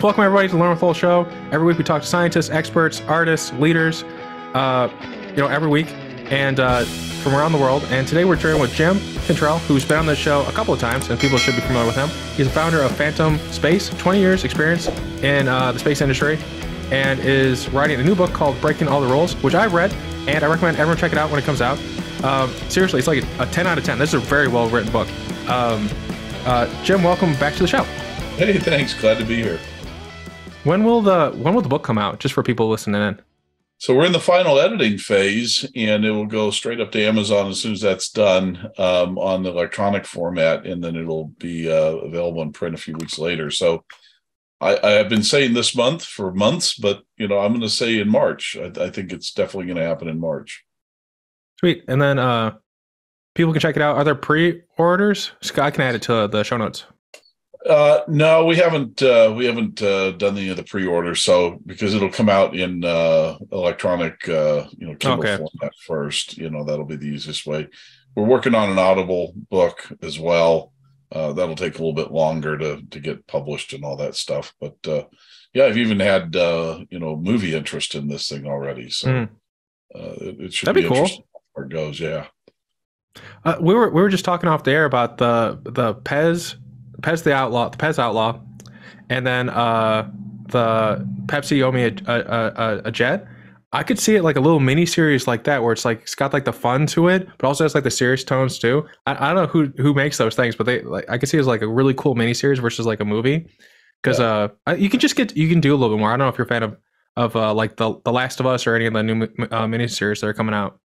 Welcome everybody to Learn with Lowell Show. Every week we talk to scientists, experts, artists, leaders, uh, you know, every week, and uh, from around the world. And today we're joined with Jim Cantrell, who's been on the show a couple of times, and people should be familiar with him. He's the founder of Phantom Space, 20 years experience in uh, the space industry, and is writing a new book called Breaking All the Rules, which I've read, and I recommend everyone check it out when it comes out. Um, seriously, it's like a 10 out of 10. This is a very well written book. Um, uh, Jim, welcome back to the show. Hey, thanks. Glad to be here. When will the when will the book come out? Just for people listening in. So we're in the final editing phase, and it will go straight up to Amazon as soon as that's done um, on the electronic format, and then it'll be uh, available in print a few weeks later. So I, I, have been saying this month for months, but you know I'm going to say in March. I, I think it's definitely going to happen in March. Sweet, and then uh, people can check it out. Are there pre-orders? Scott can add it to the show notes. Uh, no, we haven't. Uh, we haven't uh, done any of the pre-order, so because it'll come out in uh, electronic, uh, you know, Kindle okay. format first. You know, that'll be the easiest way. We're working on an Audible book as well. Uh, that'll take a little bit longer to to get published and all that stuff. But uh, yeah, I've even had uh, you know movie interest in this thing already, so mm. uh, it, it, should That'd be, be cool. Where it goes, yeah. Uh, we were we were just talking off the air about the the Pez Pez the Outlaw, the Pez Outlaw, and then uh, the Pepsi owe me a, a, a, a, jet. I could see it like a little mini series like that, where it's like it's got like the fun to it, but also has like the serious tones too. I, I don't know who who makes those things, but they like I could see it as like a really cool mini series versus like a movie, because yeah. uh you can just get you can do a little bit more. I don't know if you're a fan of of uh, like the the Last of Us or any of the new uh, mini series that are coming out.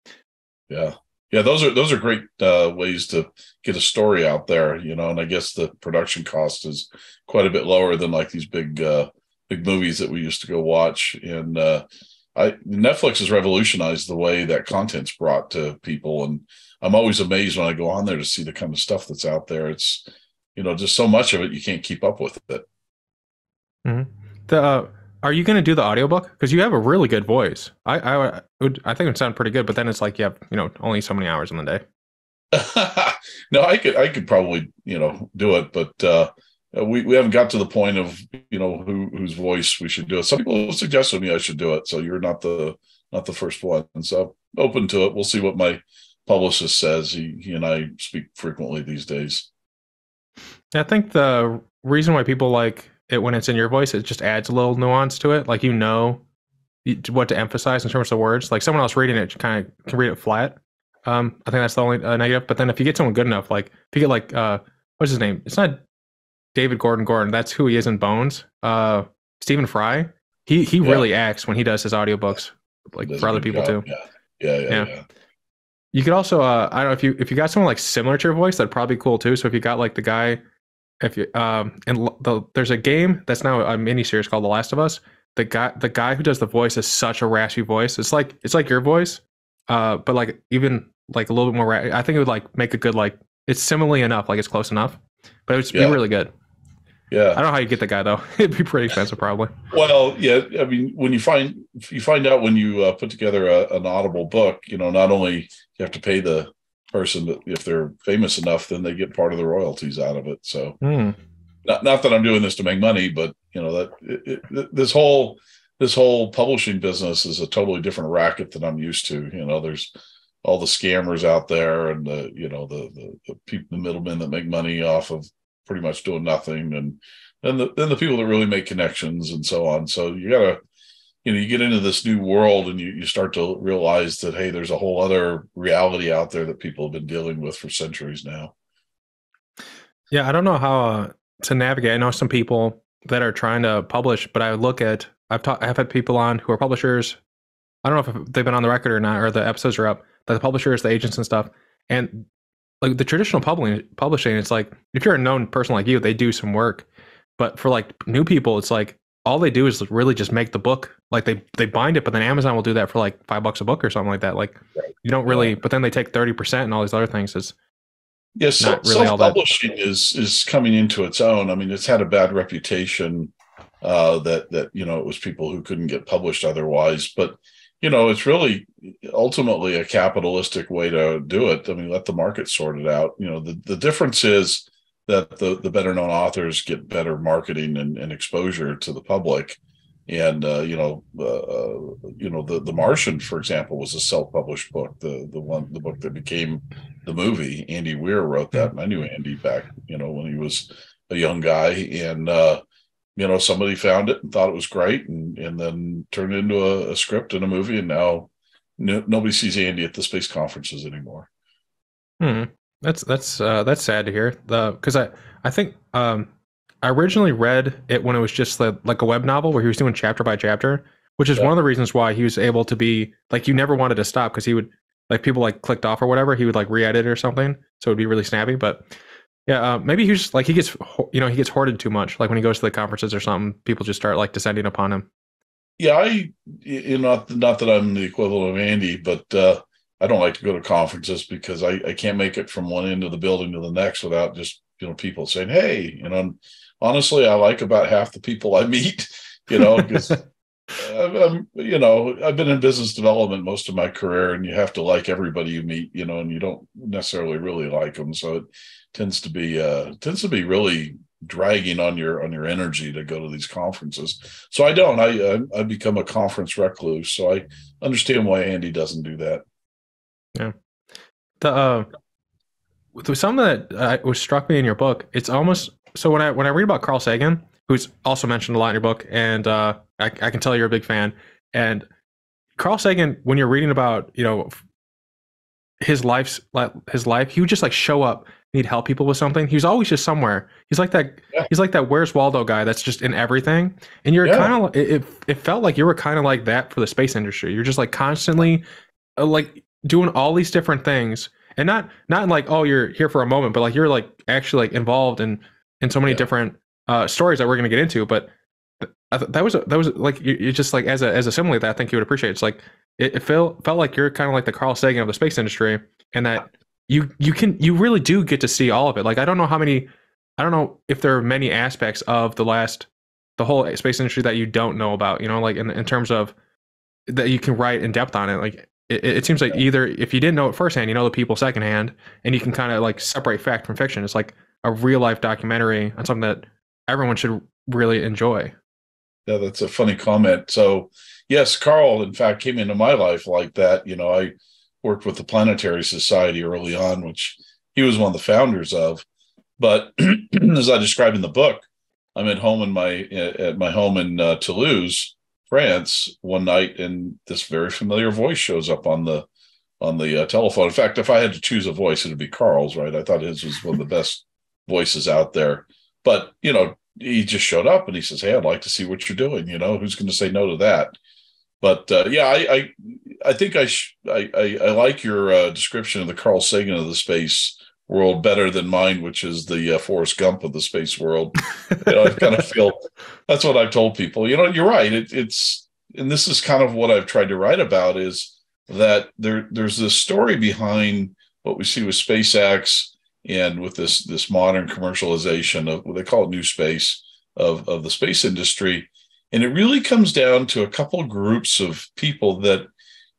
Yeah, yeah, those are those are great uh, ways to get a story out there, you know. And I guess the production cost is quite a bit lower than like these big uh, big movies that we used to go watch. And uh, I Netflix has revolutionized the way that content's brought to people, and I'm always amazed when I go on there to see the kind of stuff that's out there. It's you know just so much of it you can't keep up with it. Mm-hmm. The uh, are you going to do the audiobook? Because you have a really good voice. I I would I think it would sound pretty good, but then it's like you have you know only so many hours in the day. no, I could I could probably you know do it, but uh, we we haven't got to the point of you know who whose voice we should do it. Some people have suggested me I should do it, so you're not the not the first one. And so open to it. We'll see what my publicist says. He he and I speak frequently these days. I think the reason why people like it when it's in your voice, it just adds a little nuance to it. Like you know what to emphasize in terms of words. Like someone else reading it kind of can read it flat. Um, I think that's the only uh, negative. But then if you get someone good enough, like if you get like uh, what's his name? It's not David Gordon Gordon. That's who he is in Bones. Uh, Stephen Fry. He he yeah. really acts when he does his audiobooks, like for other people job. too. Yeah. Yeah, yeah, yeah. yeah. You could also, uh, I don't know if you if you got someone like similar to your voice, that'd probably be cool too. So if you got like the guy if you um and the, there's a game that's now a mini series called The Last of Us. The guy the guy who does the voice is such a raspy voice. It's like it's like your voice, uh, but like even like a little bit more. Ra- I think it would like make a good like it's similarly enough, like it's close enough, but it would yeah. be really good. Yeah, I don't know how you get the guy though. It'd be pretty expensive, probably. Well, yeah. I mean, when you find you find out when you uh, put together a, an Audible book, you know, not only you have to pay the person that if they're famous enough, then they get part of the royalties out of it. So, mm. not not that I'm doing this to make money, but you know that it, it, this whole this whole publishing business is a totally different racket than I'm used to. You know, there's all the scammers out there, and the you know the the, the people, the middlemen that make money off of pretty much doing nothing, and then the then the people that really make connections and so on. So you gotta you know you get into this new world and you, you start to realize that hey there's a whole other reality out there that people have been dealing with for centuries now. Yeah i don't know how uh, to navigate. I know some people that are trying to publish but i look at i've taught i've had people on who are publishers. I don't know if they've been on the record or not or the episodes are up the publishers the agents and stuff and like the traditional publishing publishing it's like if you're a known person like you they do some work. But for like new people it's like all they do is really just make the book like they they bind it but then amazon will do that for like five bucks a book or something like that like you don't really but then they take 30% and all these other things is yeah so, really self-publishing is is coming into its own. I mean it's had a bad reputation uh that that you know it was people who couldn't get published otherwise but you know it's really ultimately a capitalistic way to do it. I mean let the market sort it out. You know the, the difference is that the the better known authors get better marketing and, and exposure to the public. And uh, you know uh, uh, you know the the martian for example was a self-published book the the one the book that became the movie. Andy weir wrote that. And i knew andy back you know when he was a young guy. And uh, you know somebody found it and thought it was great and and then turned it into a, a script and a movie. And now no, nobody sees andy at the space conferences anymore. Hmm. That's that's uh, that's sad to hear the because i i think um I originally read it when it was just like, like a web novel where he was doing chapter by chapter, which is yeah. one of the reasons why he was able to be like you never wanted to stop because he would like people like clicked off or whatever he would like re-edit or something so it'd be really snappy but yeah uh, maybe he's like he gets you know he gets hoarded too much like when he goes to the conferences or something people just start like descending upon him yeah i you know not, not that i'm the equivalent of andy but uh i don't like to go to conferences because i i can't make it from one end of the building to the next without just you know people saying hey you know honestly I like about half the people I meet, you know, because I'm, you know, I've been in business development most of my career, and you have to like everybody you meet, you know, and you don't necessarily really like them, so it tends to be uh, tends to be really dragging on your on your energy to go to these conferences. So I don't. I I, I become a conference recluse. So I understand why Andy doesn't do that. Yeah. The uh, something that uh, was struck me in your book. It's almost so when I when I read about Carl Sagan, who's also mentioned a lot in your book, and uh, I, I can tell you're a big fan. And Carl Sagan, when you're reading about you know his life's his life, he would just like show up, need help people with something. He was always just somewhere. He's like that. Yeah. He's like that. Where's Waldo guy? That's just in everything. And you're yeah. kind of it. It felt like you were kind of like that for the space industry. You're just like constantly, uh, like doing all these different things, and not not like oh you're here for a moment, but like you're like actually like involved in in so many yeah. different uh, stories that we're going to get into. But that was that was like you, you, just like as a as a simile that I think you would appreciate. It's like it, it felt felt like you're kind of like the Carl Sagan of the space industry, and that you you can you really do get to see all of it. Like I don't know how many, I don't know if there are many aspects of the last the whole space industry that you don't know about. You know, like in in terms of that you can write in depth on it. Like it, it seems like either if you didn't know it firsthand, you know the people secondhand, and you can kind of like separate fact from fiction. It's like a real life documentary on something that everyone should really enjoy. Yeah, that's a funny comment. So, yes, Carl, in fact, came into my life like that. You know, I worked with the Planetary Society early on, which he was one of the founders of. But as I describe in the book, I'm at home in my at my home in uh, Toulouse, France, one night, and this very familiar voice shows up on the on the uh, telephone. In fact, if I had to choose a voice, it'd be Carl's. Right? I thought his was one of the best voices out there. But, you know, he just showed up and he says, Hey, I'd like to see what you're doing. You know, who's going to say no to that? But uh, yeah, I, I, I think I, sh- I, I, I, like your uh, description of the Carl Sagan of the space world better than mine, which is the uh, Forrest Gump of the space world. you know, I kind of feel that's what I've told people. You know, you're right. It, it's and this is kind of what I've tried to write about is that there there's this story behind what we see with SpaceX and with this this modern commercialization of what they call new space of of the space industry and it really comes down to a couple of groups of people that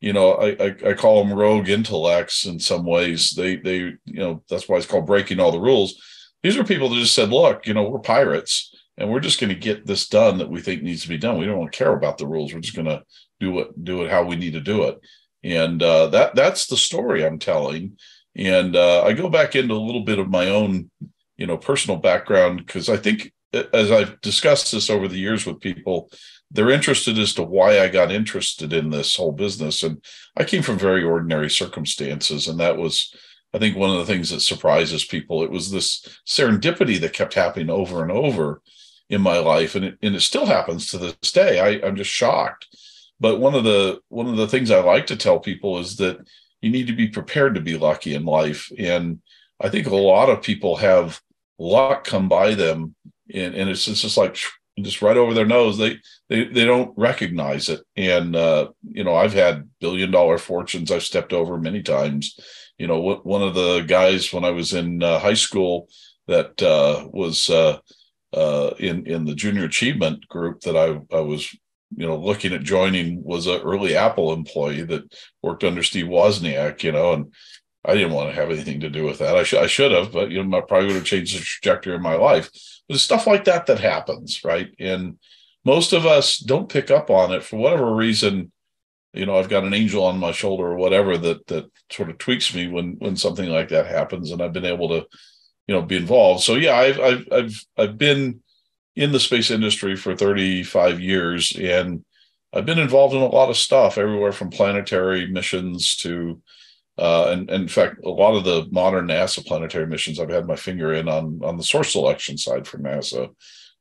you know I, I, I call them rogue intellects in some ways. They they you know that's why it's called breaking all the rules. These are people that just said look you know we're pirates and we're just going to get this done that we think needs to be done. We don't care about the rules. We're just going to do it do it how we need to do it. And uh, that that's the story i'm telling. And uh, I go back into a little bit of my own, you know, personal background because I think as I've discussed this over the years with people, they're interested as to why I got interested in this whole business. And I came from very ordinary circumstances, and that was, I think, one of the things that surprises people. It was this serendipity that kept happening over and over in my life, and it, and it still happens to this day. I, I'm just shocked. But one of the one of the things I like to tell people is that you need to be prepared to be lucky in life. And I think a lot of people have luck come by them, and, and it's, it's just like just right over their nose. They they they don't recognize it. And uh, you know, I've had billion dollar fortunes I've stepped over many times. You know, one of the guys when I was in uh, high school that uh, was uh, uh, in in the junior achievement group that I I was you know, looking at joining was an early Apple employee that worked under Steve Wozniak, you know, and I didn't want to have anything to do with that. I should I should have, but you know, I probably would have changed the trajectory of my life. But it's stuff like that that happens, right? And most of us don't pick up on it for whatever reason. You know, I've got an angel on my shoulder or whatever that that sort of tweaks me when when something like that happens, and I've been able to, you know, be involved. So yeah, I've I've I've I've been in the space industry for 35 years and I've been involved in a lot of stuff everywhere from planetary missions to uh, and, and, in fact, a lot of the modern NASA planetary missions I've had my finger in on on the source selection side for NASA.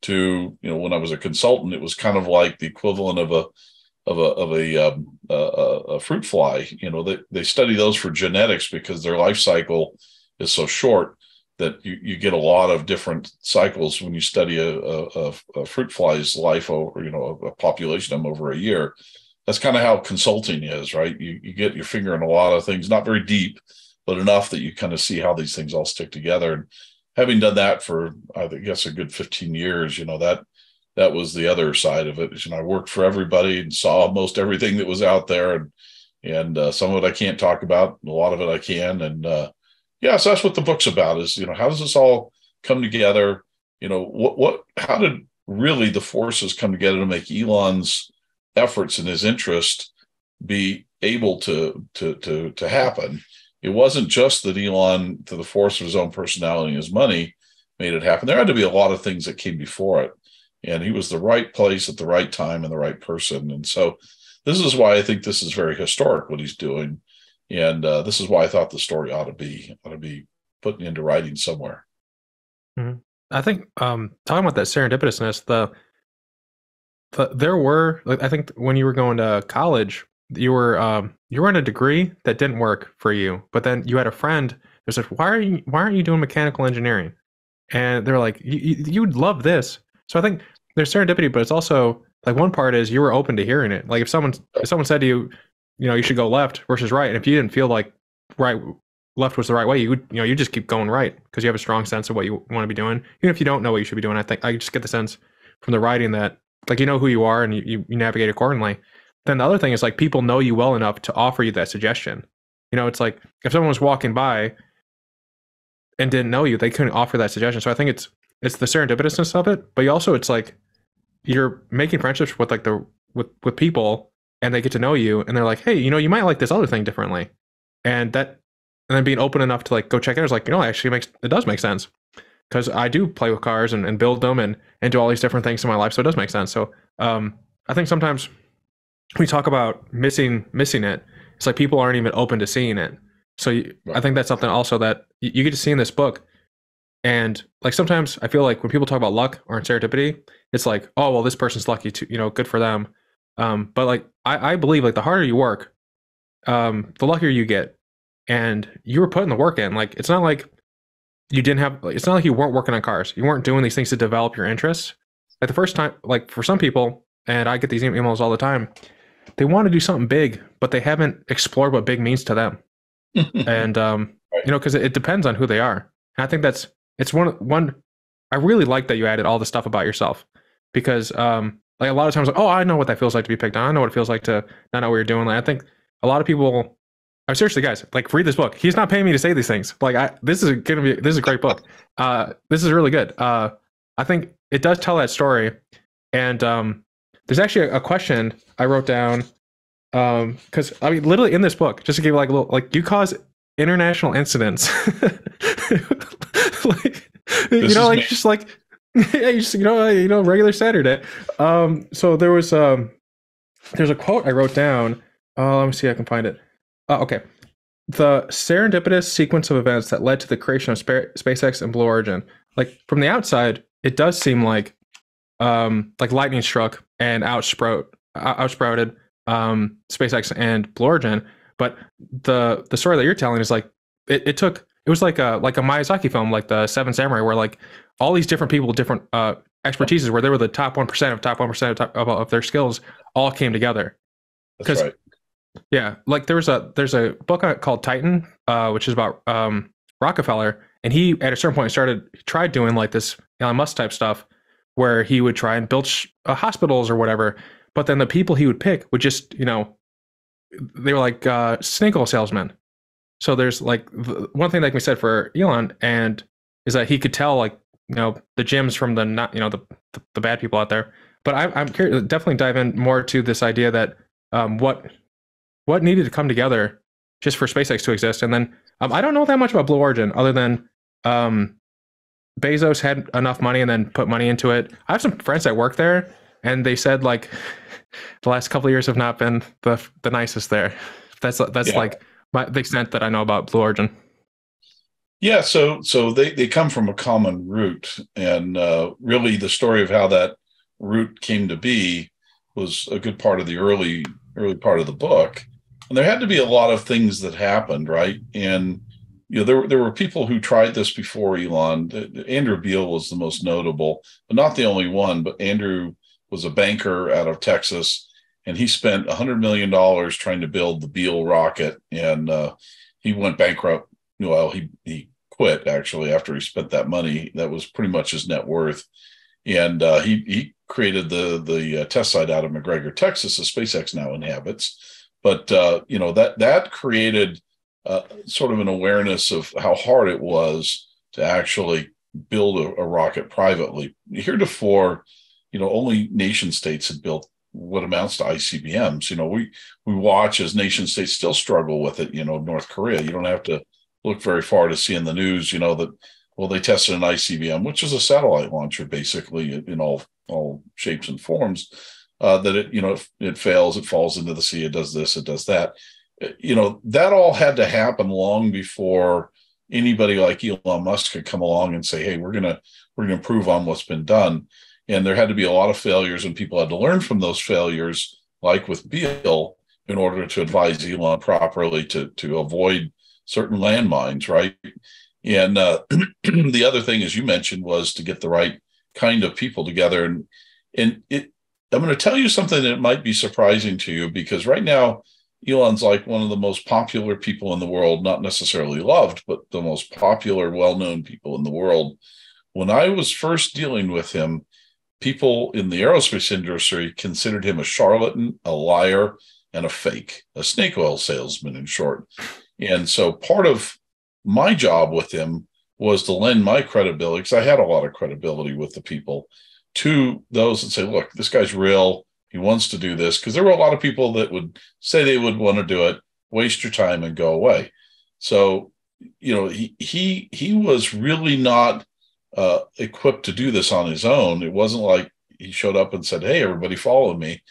To you know, when I was a consultant, it was kind of like the equivalent of a of a of a, um, a, a fruit fly. You know, they they study those for genetics because their life cycle is so short that you, you get a lot of different cycles when you study a, a, a fruit fly's life over you know a population over a year that's kind of how consulting is right? You, you get your finger in a lot of things not very deep but enough that you kind of see how these things all stick together. And having done that for i guess a good 15 years you know that that was the other side of it. You know i worked for everybody and saw most everything that was out there and and uh, some of it i can't talk about a lot of it i can. And uh, yeah, so that's what the book's about is, you know, how does this all come together? You know, what, what, how did really the forces come together to make Elon's efforts and his interest be able to, to, to, to happen? It wasn't just that Elon, to the force of his own personality and his money, made it happen. There had to be a lot of things that came before it. And he was the right place at the right time and the right person. And so this is why I think this is very historic what he's doing and uh, this is why I thought the story ought to be ought to be put into writing somewhere. Mm-hmm. I think um, talking about that serendipitousness, the, the there were like I think when you were going to college, you were um, you were in a degree that didn't work for you, but then you had a friend who said, "Why are you Why aren't you doing mechanical engineering?" And they're like, "You would love this." So I think there's serendipity, but it's also like one part is you were open to hearing it. Like if someone if someone said to you, you know you should go left versus right and if you didn't feel like right left was the right way you would you know you just keep going right because you have a strong sense of what you want to be doing even if you don't know what you should be doing i think i just get the sense from the writing that like you know who you are and you, you, navigate accordingly then the other thing is like people know you well enough to offer you that suggestion you know it's like if someone was walking by and didn't know you they couldn't offer that suggestion so i think it's it's the serendipitousness of it but also it's like you're making friendships with like the with with people and they get to know you and they're like, hey, you know, you might like this other thing differently. And that, and then being open enough to like go check it out is like, you know, actually makes, it does make sense. Cause I do play with cars and, and build them and, and do all these different things in my life. So it does make sense. So um, I think sometimes we talk about missing, missing it. It's like people aren't even open to seeing it. So you. I think that's something also that you, you get to see in this book. And like sometimes I feel like when people talk about luck or serendipity, it's like, oh well, this person's lucky to you know, good for them. Um, but like I, I believe like the harder you work, um, the luckier you get. And you were putting the work in. Like it's not like you didn't have it's not like you weren't working on cars. You weren't doing these things to develop your interests. Like the first time like for some people, and I get these emails all the time, they want to do something big, but they haven't explored what big means to them. and um, you know, because it, it depends on who they are. And I think that's it's one one I really like that you added all the stuff about yourself because um, like a lot of times, like, oh, I know what that feels like to be picked on. I know what it feels like to not know what you're doing. Like I think a lot of people. I seriously, guys, like read this book. He's not paying me to say these things. Like I, this is gonna be this is a great book. Uh, this is really good. Uh, I think it does tell that story. And um, there's actually a, a question I wrote down um because i mean literally in this book just to give like a little like you cause international incidents like you know like me. just like yeah, you, just, you know, you know, regular Saturday. Um, so there was um, there's a quote I wrote down. Uh, let me see, if I can find it. Uh, okay, the serendipitous sequence of events that led to the creation of Sp- SpaceX and Blue Origin. Like from the outside, it does seem like um, like lightning struck and outsprout outsprouted um, SpaceX and Blue Origin. But the the story that you're telling is like it, it took it was like a like a Miyazaki film, like the Seven Samurai, where like all these different people, with different uh, expertises, where they were the top one percent of top one percent of, of, of, their skills, all came together. Because right. Yeah, like there's a there's a book called Titan, uh, which is about um, Rockefeller, and he at a certain point started tried doing like this Elon Musk type stuff, where he would try and build sh- uh, hospitals or whatever, but then the people he would pick would just you know they were like uh, snake oil salesmen so there's like one thing that can be said for Elon, and is that he could tell like you know the gyms from the not you know the the, the bad people out there. But I, I'm curious, definitely dive in more to this idea that um, what what needed to come together just for SpaceX to exist, and then um, I don't know that much about Blue Origin other than um, Bezos had enough money and then put money into it. I have some friends that work there, and they said like the last couple years have not been the the nicest there. That's that's yeah. like my, the extent that I know about Blue Origin. Yeah, so so they they come from a common root, and uh, really the story of how that root came to be was a good part of the early early part of the book. And there had to be a lot of things that happened, right? And you know, there there were people who tried this before Elon. Andrew Beal was the most notable, but not the only one. But Andrew was a banker out of Texas, and he spent hundred million dollars trying to build the Beal rocket, and uh, he went bankrupt. Well, he he quit actually after he spent that money. That was pretty much his net worth, and uh, he he created the the uh, test site out of McGregor, Texas, that SpaceX now inhabits. But uh, you know that that created uh, sort of an awareness of how hard it was to actually build a, a rocket privately. Heretofore, you know, only nation states had built what amounts to ICBMs. You know, we we watch as nation states still struggle with it. You know, North Korea. You don't have to look very far to see in the news. You know that well, they tested an ICBM, which is a satellite launcher, basically in all all shapes and forms. Uh, that it you know it, it fails, it falls into the sea, it does this, it does that. You know that all had to happen long before anybody like Elon Musk could come along and say, "Hey, we're gonna we're gonna improve on what's been done." And there had to be a lot of failures, and people had to learn from those failures, like with Beal, in order to advise Elon properly to to avoid certain landmines, right? And uh, the other thing, as you mentioned, was to get the right kind of people together. And and it, I'm going to tell you something that might be surprising to you because right now Elon's like one of the most popular people in the world, not necessarily loved, but the most popular, well-known people in the world. When I was first dealing with him, people in the aerospace industry considered him a charlatan, a liar, and a fake, a snake oil salesman, in short. And so part of my job with him was to lend my credibility because I had a lot of credibility with the people to those that say, look, this guy's real. He wants to do this. Because there were a lot of people that would say they would want to do it, waste your time and go away. So, you know, he he he was really not uh, equipped to do this on his own. It wasn't like he showed up and said, Hey, everybody follow me.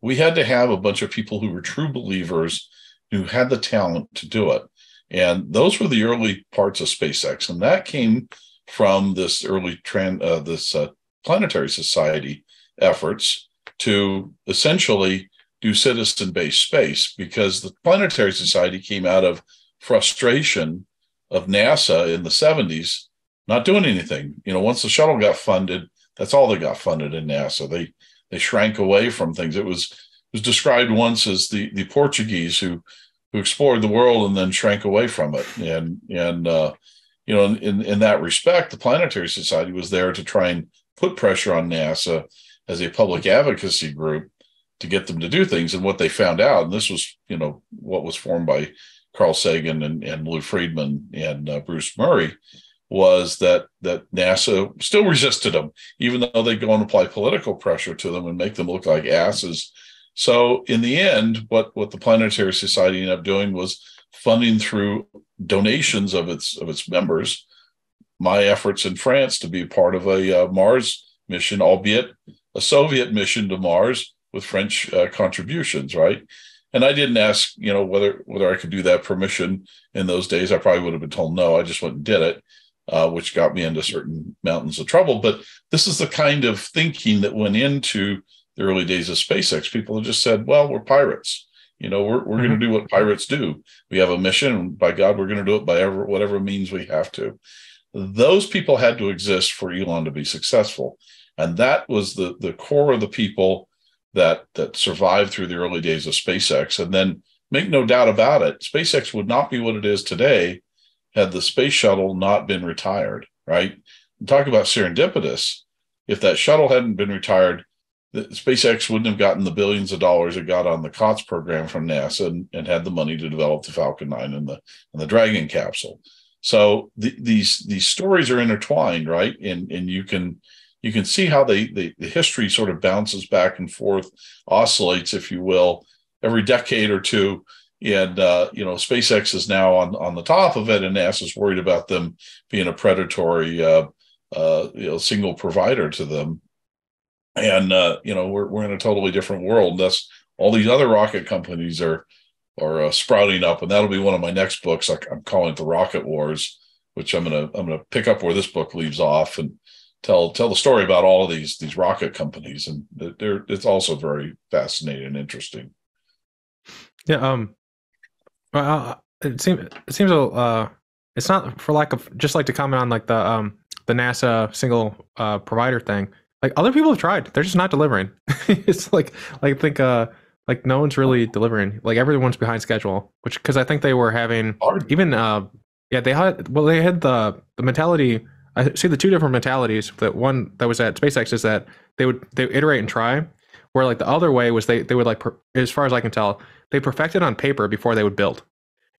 We had to have a bunch of people who were true believers who had the talent to do it. And those were the early parts of SpaceX, and that came from this early trend, uh, this uh, planetary society efforts to essentially do citizen-based space because the planetary society came out of frustration of NASA in the 70s not doing anything. You know, once the shuttle got funded, that's all they got funded in NASA. They they shrank away from things. It was it was described once as the the Portuguese who who explored the world and then shrank away from it. And and uh, you know, in in that respect, the Planetary Society was there to try and put pressure on NASA as a public advocacy group to get them to do things. And what they found out, and this was you know what was formed by Carl Sagan and, and Lou Friedman and uh, Bruce Murray, was that that NASA still resisted them, even though they go and apply political pressure to them and make them look like asses so in the end, what what the Planetary Society ended up doing was funding through donations of its of its members my efforts in France to be part of a uh, Mars mission, albeit a Soviet mission to Mars with French uh, contributions, right? And I didn't ask, you know, whether whether I could do that permission in those days. I probably would have been told no. I just went and did it, uh, which got me into certain mountains of trouble. But this is the kind of thinking that went into the early days of SpaceX, people just said, well, we're pirates. You know, we're, we're mm-hmm. going to do what pirates do. We have a mission. By God, we're going to do it by ever, whatever means we have to. Those people had to exist for Elon to be successful. And that was the, the core of the people that, that survived through the early days of SpaceX. And then make no doubt about it, SpaceX would not be what it is today had the space shuttle not been retired, right? And Talk about serendipitous. If that shuttle hadn't been retired, SpaceX wouldn't have gotten the billions of dollars it got on the COTS program from NASA and, and had the money to develop the Falcon 9 and the and the Dragon capsule. So the, these these stories are intertwined, right? And and you can you can see how they, the history sort of bounces back and forth, oscillates, if you will, every decade or two. And uh, you know, SpaceX is now on on the top of it, and NASA's worried about them being a predatory, uh, uh, you know, single provider to them. And uh, you know, we're we're in a totally different world. That's all these other rocket companies are are uh, sprouting up, and that'll be one of my next books. I, I'm calling it the Rocket Wars, which I'm gonna I'm gonna pick up where this book leaves off and tell tell the story about all of these these rocket companies, and they're it's also very fascinating and interesting. Yeah. Um. It seems it seems a uh, it's not for lack of just like to comment on like the um the NASA single uh provider thing. Like other people have tried, they're just not delivering. it's like like I think uh like no one's really delivering. Like everyone's behind schedule, which because I think they were having Hard. even uh yeah they had well they had the the mentality. I see the two different mentalities. That one that was at SpaceX is that they would they would iterate and try, where like the other way was they they would like as far as I can tell they perfected on paper before they would build,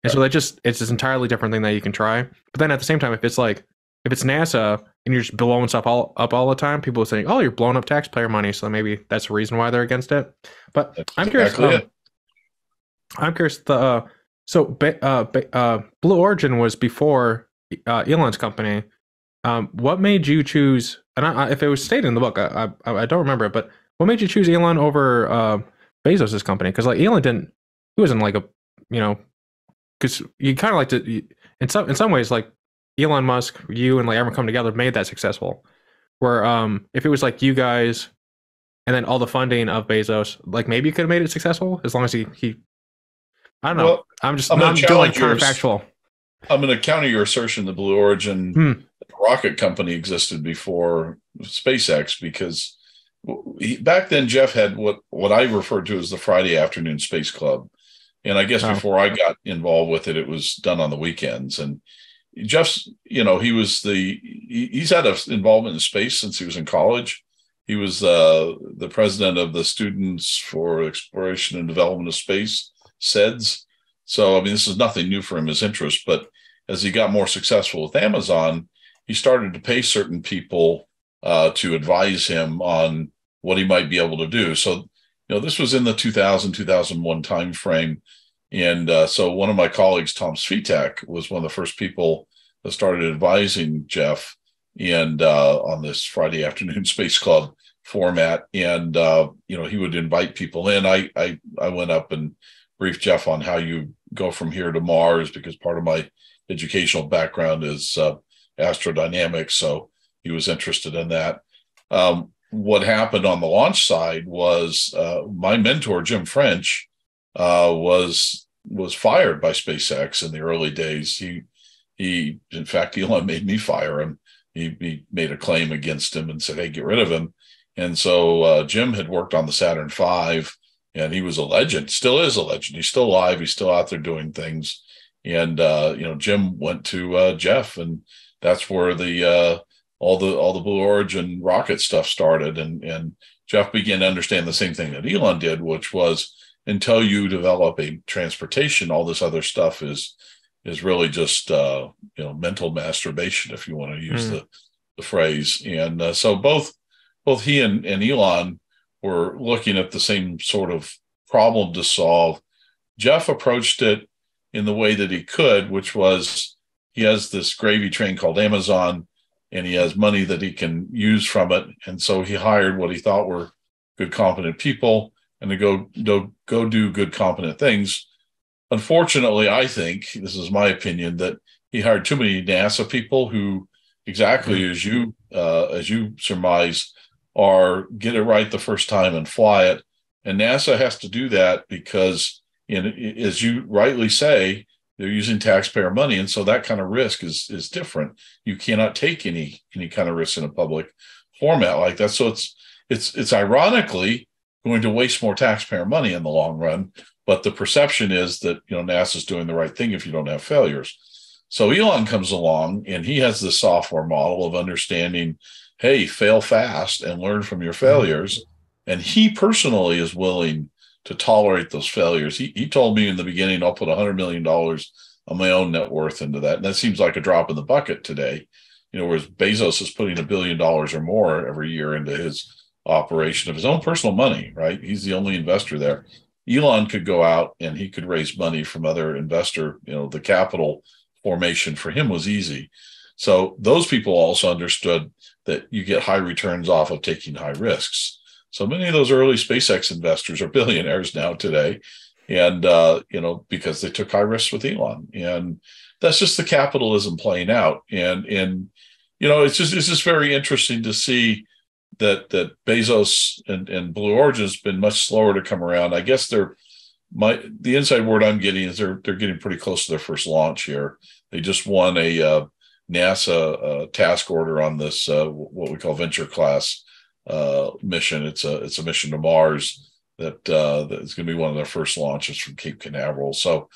and right. so they just it's this entirely different thing that you can try. But then at the same time, if it's like if it's NASA and you're just blowing stuff all up all the time, people are saying, "Oh, you're blowing up taxpayer money," so maybe that's the reason why they're against it. But that's I'm curious. Exactly um, I'm curious. The uh, so uh, uh, Blue Origin was before uh, Elon's company. Um, what made you choose? And I, if it was stated in the book, I, I, I don't remember it. But what made you choose Elon over uh, Bezos's company? Because like Elon didn't, he wasn't like a, you know, because you kind of like to in some in some ways like Elon Musk, you and like everyone come together made that successful. Where um if it was like you guys and then all the funding of Bezos, like maybe you could have made it successful as long as he he I don't know. Well, I'm just I'm, I'm doing counterfactual. I'm going to counter your assertion the Blue Origin hmm. rocket company existed before SpaceX because he, back then Jeff had what what I referred to as the Friday afternoon space club. And I guess oh. before I got involved with it, it was done on the weekends. And Jeff's, you know, he was the he's had an involvement in space since he was in college. He was uh, the president of the Students for Exploration and Development of Space, SEDS. So, I mean, this is nothing new for him, his interest. But as he got more successful with Amazon, he started to pay certain people uh, to advise him on what he might be able to do. So, you know, this was in the 2000, 2001 timeframe. And uh, so one of my colleagues, Tom Svitek, was one of the first people that started advising Jeff and uh, on this Friday afternoon Space Club format. And uh, you know, he would invite people in. I I I went up and briefed Jeff on how you go from here to Mars because part of my educational background is uh, astrodynamics. So he was interested in that. Um, what happened on the launch side was uh, my mentor Jim French uh, was was fired by SpaceX in the early days. He he, in fact, Elon made me fire him. He, he made a claim against him and said, "Hey, get rid of him." And so uh, Jim had worked on the Saturn V, and he was a legend. Still is a legend. He's still alive. He's still out there doing things. And uh, you know, Jim went to uh, Jeff, and that's where the uh, all the all the Blue Origin rocket stuff started. And and Jeff began to understand the same thing that Elon did, which was until you develop a transportation, all this other stuff is is really just uh, you know mental masturbation, if you want to use mm. the the phrase. And uh, so both both he and, and Elon were looking at the same sort of problem to solve. Jeff approached it in the way that he could, which was he has this gravy train called Amazon, and he has money that he can use from it, and so he hired what he thought were good, competent people and to go go, go do good, competent things. Unfortunately, I think this is my opinion that he hired too many NASA people who, exactly mm-hmm. as you uh, as you surmise, are get it right the first time and fly it. And NASA has to do that because, in, as you rightly say, they're using taxpayer money, and so that kind of risk is is different. You cannot take any any kind of risk in a public format like that. So it's it's it's ironically going to waste more taxpayer money in the long run. But the perception is that you know NASA's doing the right thing if you don't have failures. So Elon comes along and he has this software model of understanding, hey, fail fast and learn from your failures. and he personally is willing to tolerate those failures. He he told me in the beginning, I'll put a hundred million dollars on my own net worth into that, and that seems like a drop in the bucket today. You know, whereas Bezos is putting a billion dollars or more every year into his operation of his own personal money. Right, he's the only investor there. Elon could go out and he could raise money from other investor. You know, the capital formation for him was easy. So those people also understood that you get high returns off of taking high risks. So many of those early SpaceX investors are billionaires now today, and uh, you know because they took high risks with Elon, and that's just the capitalism playing out. And and you know it's just it's just very interesting to see that that Bezos and, and Blue Origin has been much slower to come around. I guess they're my the inside word I'm getting is they're they're getting pretty close to their first launch here. They just won a uh, NASA uh, task order on this uh, what we call venture class uh, mission. It's a it's a mission to Mars that uh, that is going to be one of their first launches from Cape Canaveral. So,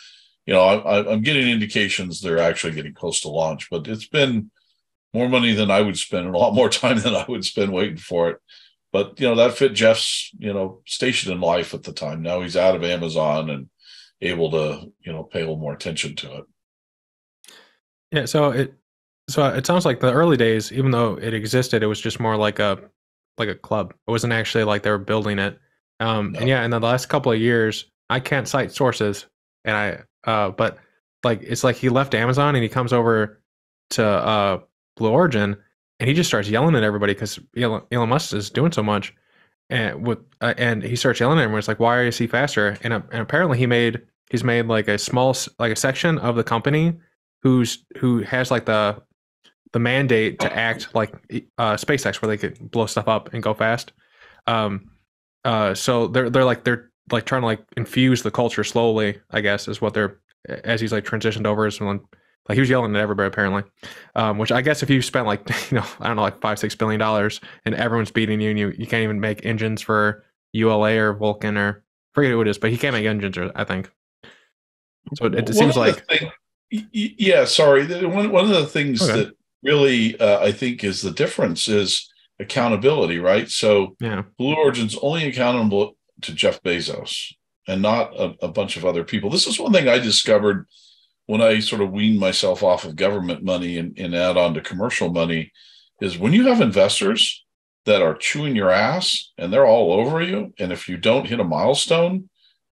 you know, I, I'm getting indications they're actually getting close to launch, but it's been more money than I would spend and a lot more time than I would spend waiting for it. But you know that fit Jeff's you know station in life at the time. Now he's out of Amazon and able to you know pay a little more attention to it. Yeah, so it so it sounds like the early days, even though it existed, it was just more like a like a club. It wasn't actually like they were building it. Um, no. and yeah, in the last couple of years, I can't cite sources, and I uh, but like it's like he left Amazon and he comes over to uh Blue Origin and he just starts yelling at everybody because Elon, Elon, Musk is doing so much, and with uh, and he starts yelling at everyone. It's like, why is he faster? And, uh, and apparently he made he's made like a small like a section of the company who's who has like the the mandate to act like uh, SpaceX, where they could blow stuff up and go fast. Um, uh, so they're they're like they're like trying to like infuse the culture slowly. I guess is what they're as he's like transitioned over. So like he was yelling at everybody apparently, um, which I guess if you spent like you know I don't know like five six billion dollars and everyone's beating you and you you can't even make engines for ULA or Vulcan or forget who it is, but he can't make engines. I think. So it, it seems like. Thing, yeah, sorry. One one of the things okay. that really uh, I think is the difference is accountability, right? So yeah. Blue Origin's only accountable to Jeff Bezos and not a, a bunch of other people. This is one thing I discovered when I sort of weaned myself off of government money and, and add on to commercial money is when you have investors that are chewing your ass and they're all over you, and if you don't hit a milestone,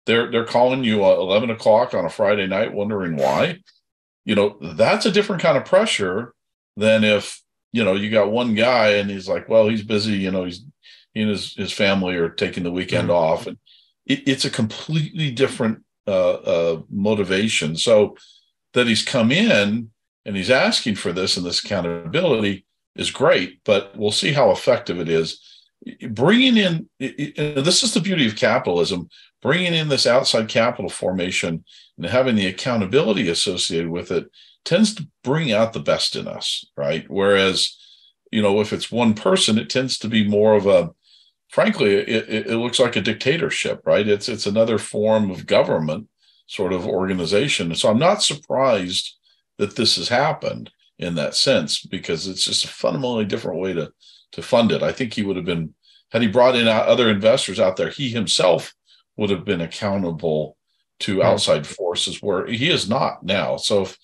they're they're calling you at eleven o'clock on a Friday night, wondering why. You know that's a different kind of pressure than if you know you got one guy and he's like, well, he's busy. You know, he's he and his his family are taking the weekend mm-hmm. off, and it, it's a completely different uh, uh, motivation. So that he's come in and he's asking for this and this accountability is great, but we'll see how effective it is. Bringing in this is the beauty of capitalism. Bringing in this outside capital formation and having the accountability associated with it tends to bring out the best in us, right? Whereas, you know, if it's one person, it tends to be more of a, frankly, it, it, looks like a dictatorship, right? It's it's another form of government sort of organization. And So I'm not surprised that this has happened in that sense because it's just a fundamentally different way to to fund it. I think he would have been had he brought in other investors out there, he himself would have been accountable to hmm. outside forces where he is not now. So if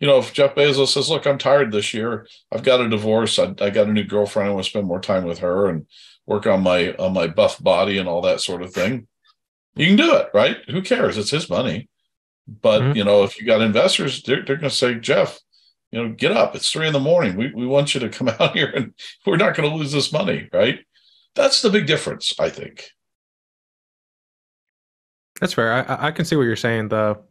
you know, if Jeff Bezos says, "Look, I'm tired this year. I've got a divorce. I, I got a new girlfriend. I want to spend more time with her and work on my on my buff body and all that sort of thing," you can do it, right? Who cares? It's his money. But mm-hmm. you know, if you got investors, they're, they're going to say, "Jeff, you know, get up. It's three in the morning. We we want you to come out here, and we're not going to lose this money, right?" That's the big difference, I think. That's fair. I, I can see what you're saying. though,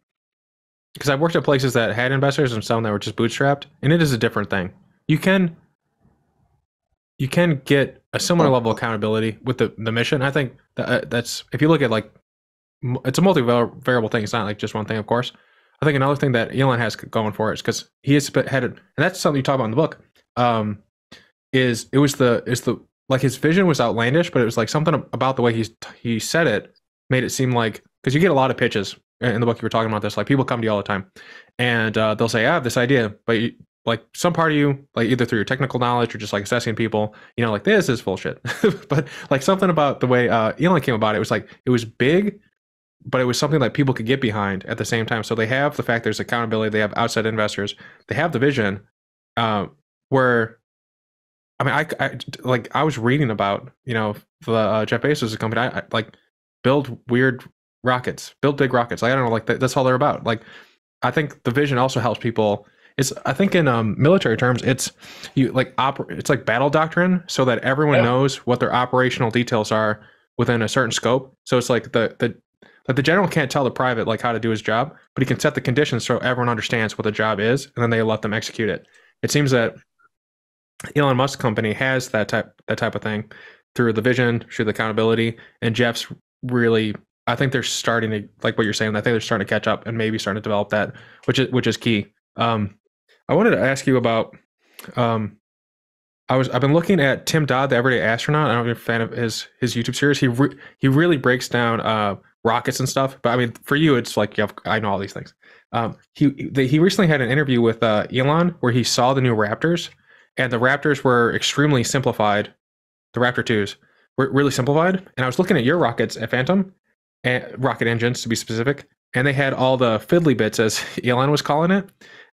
because I've worked at places that had investors and some that were just bootstrapped, and it is a different thing. You can you can get a similar level of accountability with the the mission. I think that uh, that's if you look at like it's a multi variable thing. It's not like just one thing, of course. I think another thing that Elon has going for it is because he has headed, and that's something you talk about in the book. Um, is it was the is the like his vision was outlandish, but it was like something about the way he's he said it made it seem like because you get a lot of pitches in the book you were talking about this like people come to you all the time and uh, they'll say i have this idea but you, like some part of you, like either through your technical knowledge or just like assessing people, you know, like this is bullshit. but like something about the way uh, Elon came about it was like it was big, but it was something that people could get behind at the same time. So they have the fact there's accountability, they have outside investors, they have the vision, uh, where I mean, I, I like I was reading about you know the uh, Jeff Bezos' company, I, I, like build weird rockets, build big rockets. Like I don't know, like that, that's all they're about. Like I think the vision also helps people. It's I think in um, military terms, it's you like oper- it's like battle doctrine, so that everyone yeah. knows what their operational details are within a certain scope. So it's like the the like the general can't tell the private like how to do his job, but he can set the conditions so everyone understands what the job is, and then they let them execute it. It seems that Elon Musk company has that type that type of thing through the vision, through the accountability, and Jeff's really I think they're starting to like what you're saying. I think they're starting to catch up and maybe starting to develop that, which is which is key. Um, I wanted to ask you about. Um, I was I've been looking at Tim Dodd, the Everyday Astronaut. I don't know if you're a fan of his his YouTube series. He re- he really breaks down uh, rockets and stuff. But I mean, for you, it's like you have I know all these things. Um, he the, he recently had an interview with uh, Elon where he saw the new Raptors, and the Raptors were extremely simplified. The Raptor twos were really simplified. And I was looking at your rockets at Phantom, and rocket engines to be specific, and they had all the fiddly bits as Elon was calling it.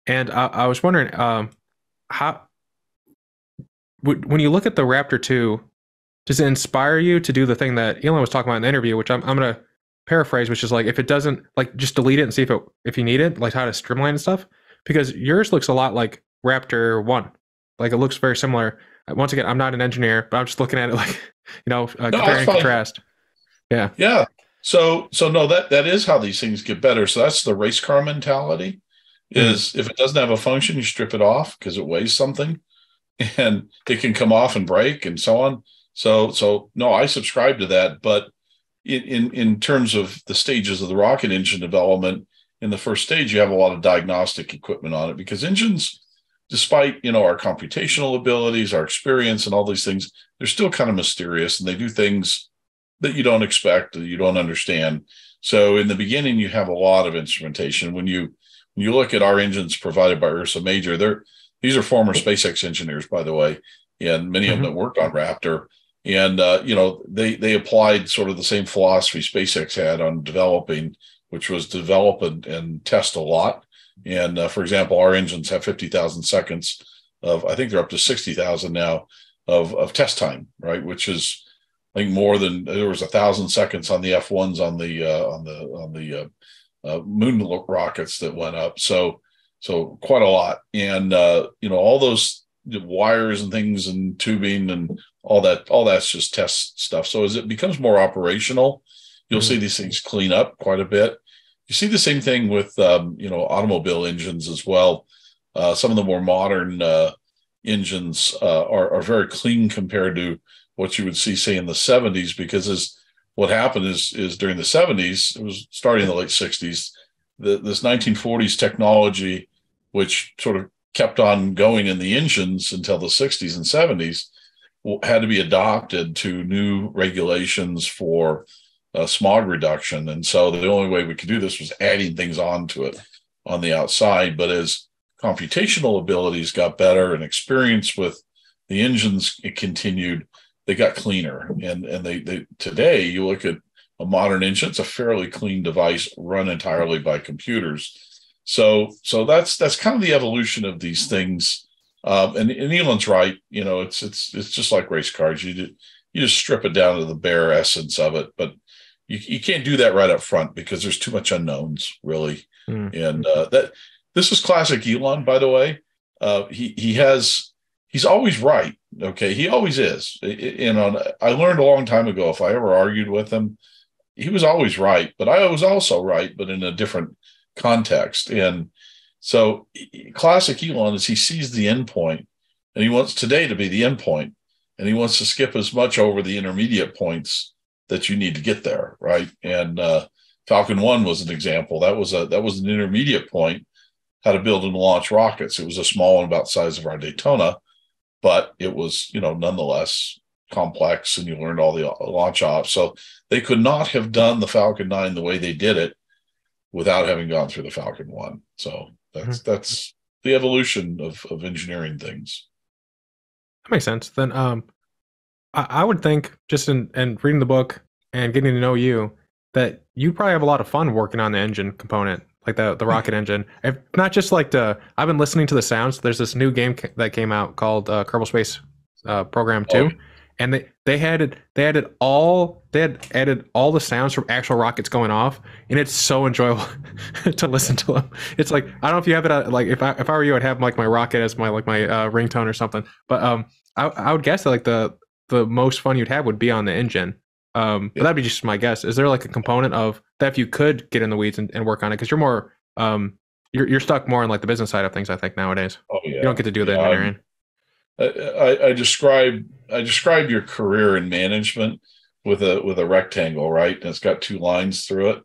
And I, I was wondering um, how when you look at the Raptor 2, does it inspire you to do the thing that Elon was talking about in the interview, which I'm, I'm going to paraphrase, which is like if it doesn't, like just delete it and see if it if you need it, like how to streamline and stuff. Because yours looks a lot like Raptor 1. Like it looks very similar. Once again, I'm not an engineer, but I'm just looking at it like, you know, uh, no, compare and contrast. Yeah. Yeah. So so no, that that is how these things get better. So that's the race car mentality. Is mm-hmm. if it doesn't have a function, you strip it off because it weighs something, and it can come off and break and so on. So so no, I subscribe to that. But in in, in terms of the stages of the rocket engine development, in the first stage, you have a lot of diagnostic equipment on it because engines, despite you know our computational abilities, our experience, and all these things, they're still kind of mysterious and they do things that you don't expect, that you don't understand. So in the beginning, you have a lot of instrumentation. When you when you look at our engines provided by Ursa Major, they're these are former SpaceX engineers, by the way, and many mm-hmm. of them that worked on Raptor. And uh, you know, they they applied sort of the same philosophy SpaceX had on developing, which was develop and, and test a lot. And uh, for example, our engines have fifty thousand seconds of, I think they're up to sixty thousand now of of test time, right? Which is I think more than there was a thousand seconds on the F ones on the uh, on the on the uh, uh, moon rockets that went up. So so quite a lot, and uh, you know all those wires and things and tubing and all that all that's just test stuff. So as it becomes more operational, you'll mm-hmm. see these things clean up quite a bit. You see the same thing with um, you know automobile engines as well. Uh, some of the more modern uh, engines are, are very clean compared to what you would see, say, in the 70s, because as what happened is is during the 70s, it was starting in the late 60s, the, this 1940s technology, which sort of kept on going in the engines until the 60s and 70s, had to be adopted to new regulations for uh, smog reduction. And so the only way we could do this was adding things onto it on the outside. But as computational abilities got better and experience with the engines continued, they got cleaner. And and they, they today you look at a modern engine, it's a fairly clean device run entirely by computers. So so that's that's kind of the evolution of these things. Um, and, and Elon's right. You know, it's it's it's just like race cars. You you just strip it down to the bare essence of it, but you, you can't do that right up front because there's too much unknowns, really. Mm. And uh, that this is classic Elon, by the way. Uh, he he has he's always right. Okay, he always is. You know, I learned a long time ago if I ever argued with him, he was always right, but I was also right, but in a different context. And so, classic Elon is he sees the end point, and he wants today to be the end point, and he wants to skip as much over the intermediate points that you need to get there, right? And uh, Falcon One was an example. That was a that was an intermediate point how to build and launch rockets. It was a small one about size of our Daytona but it was, you know, nonetheless complex and you learned all the launch ops. So they could not have done the Falcon 9 the way they did it without having gone through the Falcon 1. So that's mm-hmm. that's the evolution of of engineering things. That makes sense. Then um, I, I would think just in and reading the book and getting to know you that you probably have a lot of fun working on the engine component, like the the rocket engine. If not just like the, I've been listening to the sounds. There's this new game ca- that came out called uh, Kerbal Space uh, Program Two, Oh. And they they had it they added all they had added all the sounds from actual rockets going off, and it's so enjoyable to listen to them. It's like I don't know if you have it uh, like if I if I were you, I'd have like my rocket as my like my uh, ringtone or something. But um, I I would guess that like the the most fun you'd have would be on the engine. Um, but that'd be just my guess. Is there like a component of that if you could get in the weeds and, and work on it? Because you're more um you're you're stuck more on like the business side of things, I think, nowadays. Oh yeah, You don't get to do Yeah, engineering. I, I, describe I describe your career in management with a with a rectangle, right? And it's got two lines through it,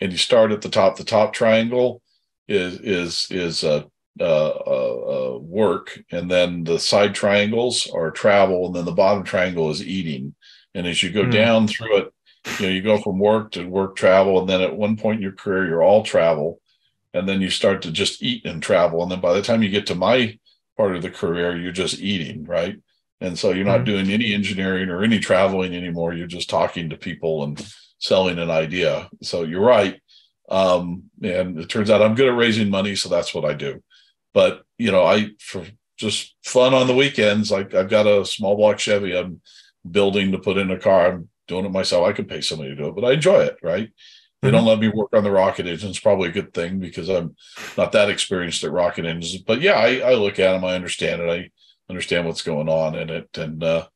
and you start at the top. The top triangle is is is uh, uh, uh, work, and then the side triangles are travel, and then the bottom triangle is eating. And as you go Hmm. down through it, you know you go from work to work travel, and then at one point in your career you're all travel, and then you start to just eat and travel, and then by the time you get to my part of the career, you're just eating, right? And so you're not Mhm. doing any engineering or any traveling anymore. You're just talking to people and selling an idea. So you're right. Um, and it turns out I'm good at raising money, so that's what I do. But you know, I for just fun on the weekends, like I've got a small block Chevy I'm building to put in a car. I'm doing it myself. I could pay somebody to do it, but I enjoy it, right? They don't let me work on the rocket engines. Probably a good thing because I'm not that experienced at rocket engines. But yeah, I, I look at them. I understand it. I understand what's going on in it, and uh,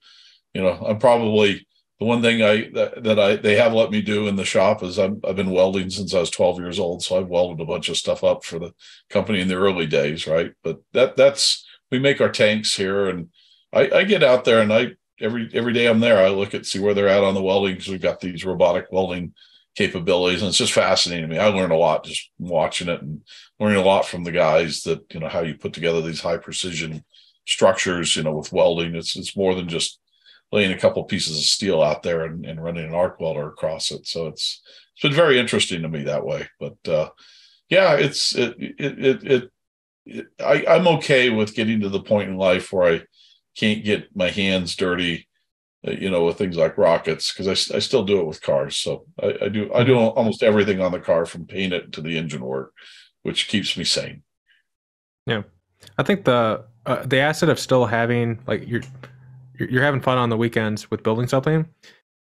you know, I'm probably the one thing I that, that I they have let me do in the shop is I'm, I've been welding since I was 12 years old, so I've welded a bunch of stuff up for the company in the early days, right? But that that's we make our tanks here, and I, I get out there and I every every day I'm there, I look at see where they're at on the welding because we've got these robotic welding capabilities, and it's just fascinating to me. I learned a lot just watching it and learning a lot from the guys that you know how you put together these high precision structures, you know, with welding. It's it's more than just laying a couple pieces of steel out there and, and running an arc welder across it. So it's it's been very interesting to me that way. But uh, yeah, it's it it it, it, it I, I'm okay with getting to the point in life where I can't get my hands dirty, you know, with things like rockets because I, I still do it with cars. So I, I do I do almost everything on the car from paint it to the engine work, which keeps me sane. Yeah, I think the uh, the asset of still having like you're you're having fun on the weekends with building something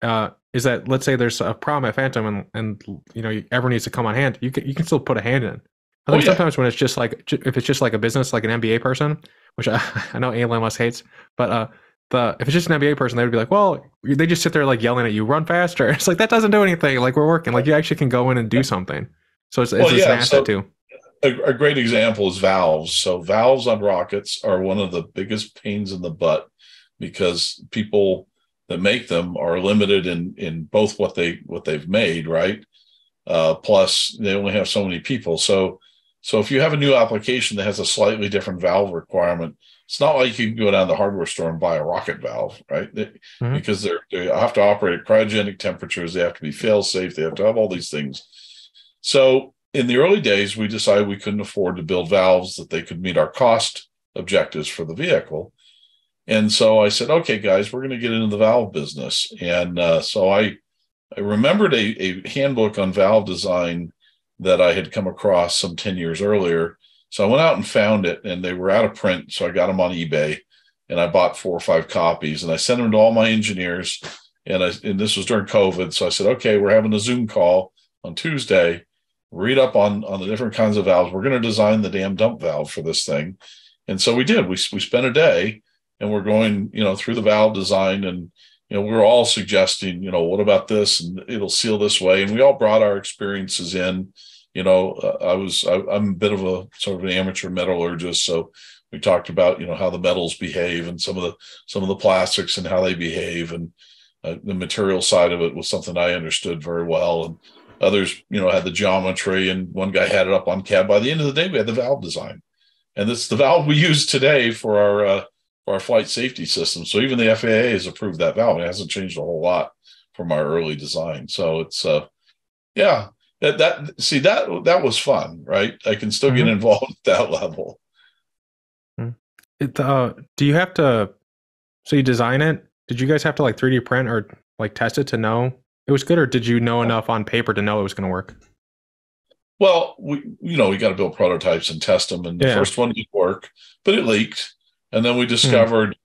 uh, is that let's say there's a problem at Phantom and and you know everyone needs to come on hand. You can you can still put a hand in. I Oh, think yeah. sometimes when it's just like if it's just like a business like an MBA person, which I, I know Elon Musk hates, but uh, the if it's just an MBA person, they would be like, well, they just sit there like yelling at you, run faster. It's like that doesn't do anything. Like we're working. Like you actually can go in and do something. So it's, it's Well, just an asset so- too. a, a great example is valves. So valves on rockets are one of the biggest pains in the butt because people that make them are limited in in both what they what they've made, right? Uh, plus they only have so many people. So so if you have a new application that has a slightly different valve requirement, it's not like you can go down to the hardware store and buy a rocket valve, right? They- Mhm. Because they're they have to operate at cryogenic temperatures, they have to be fail safe, they have to have all these things. So in the early days, we decided we couldn't afford to build valves that they could meet our cost objectives for the vehicle. And so I said, okay, guys, we're going to get into the valve business. And uh, so I, I remembered a, a handbook on valve design that I had come across some 10 years earlier. So I went out and found it, and they were out of print. So I got them on eBay and I bought four or five copies and I sent them to all my engineers. And, I, and this was during COVID. So I said, okay, we're having a Zoom call on Tuesday read up on on the different kinds of valves. We're going to design the damn dump valve for this thing, and so we did. We we spent a day, and we're going you know through the valve design, and you know we are all suggesting you know what about this, and it'll seal this way, and we all brought our experiences in. You know, I was I, I'm a bit of a sort of an amateur metallurgist, so we talked about you know how the metals behave and some of the some of the plastics and how they behave, and uh, the material side of it was something I understood very well, and others you know had the geometry and one guy had it up on CAD. By the end of the day we had the valve design. And it's the valve we use today for our uh, for our flight safety system. So even the faa has approved that valve. It hasn't changed a whole lot from our early design. So it's uh yeah that that see that that was fun right i can still get Mhm. involved at that level it, uh, do you have to? So you design it? Did you guys have to like 3D print or like test it to know it was good, or did you know enough on paper to know it was going to work? Well, we you know we got to build prototypes and test them, and the yeah. first one didn't work, but it leaked, and then we hmm. discovered, mm.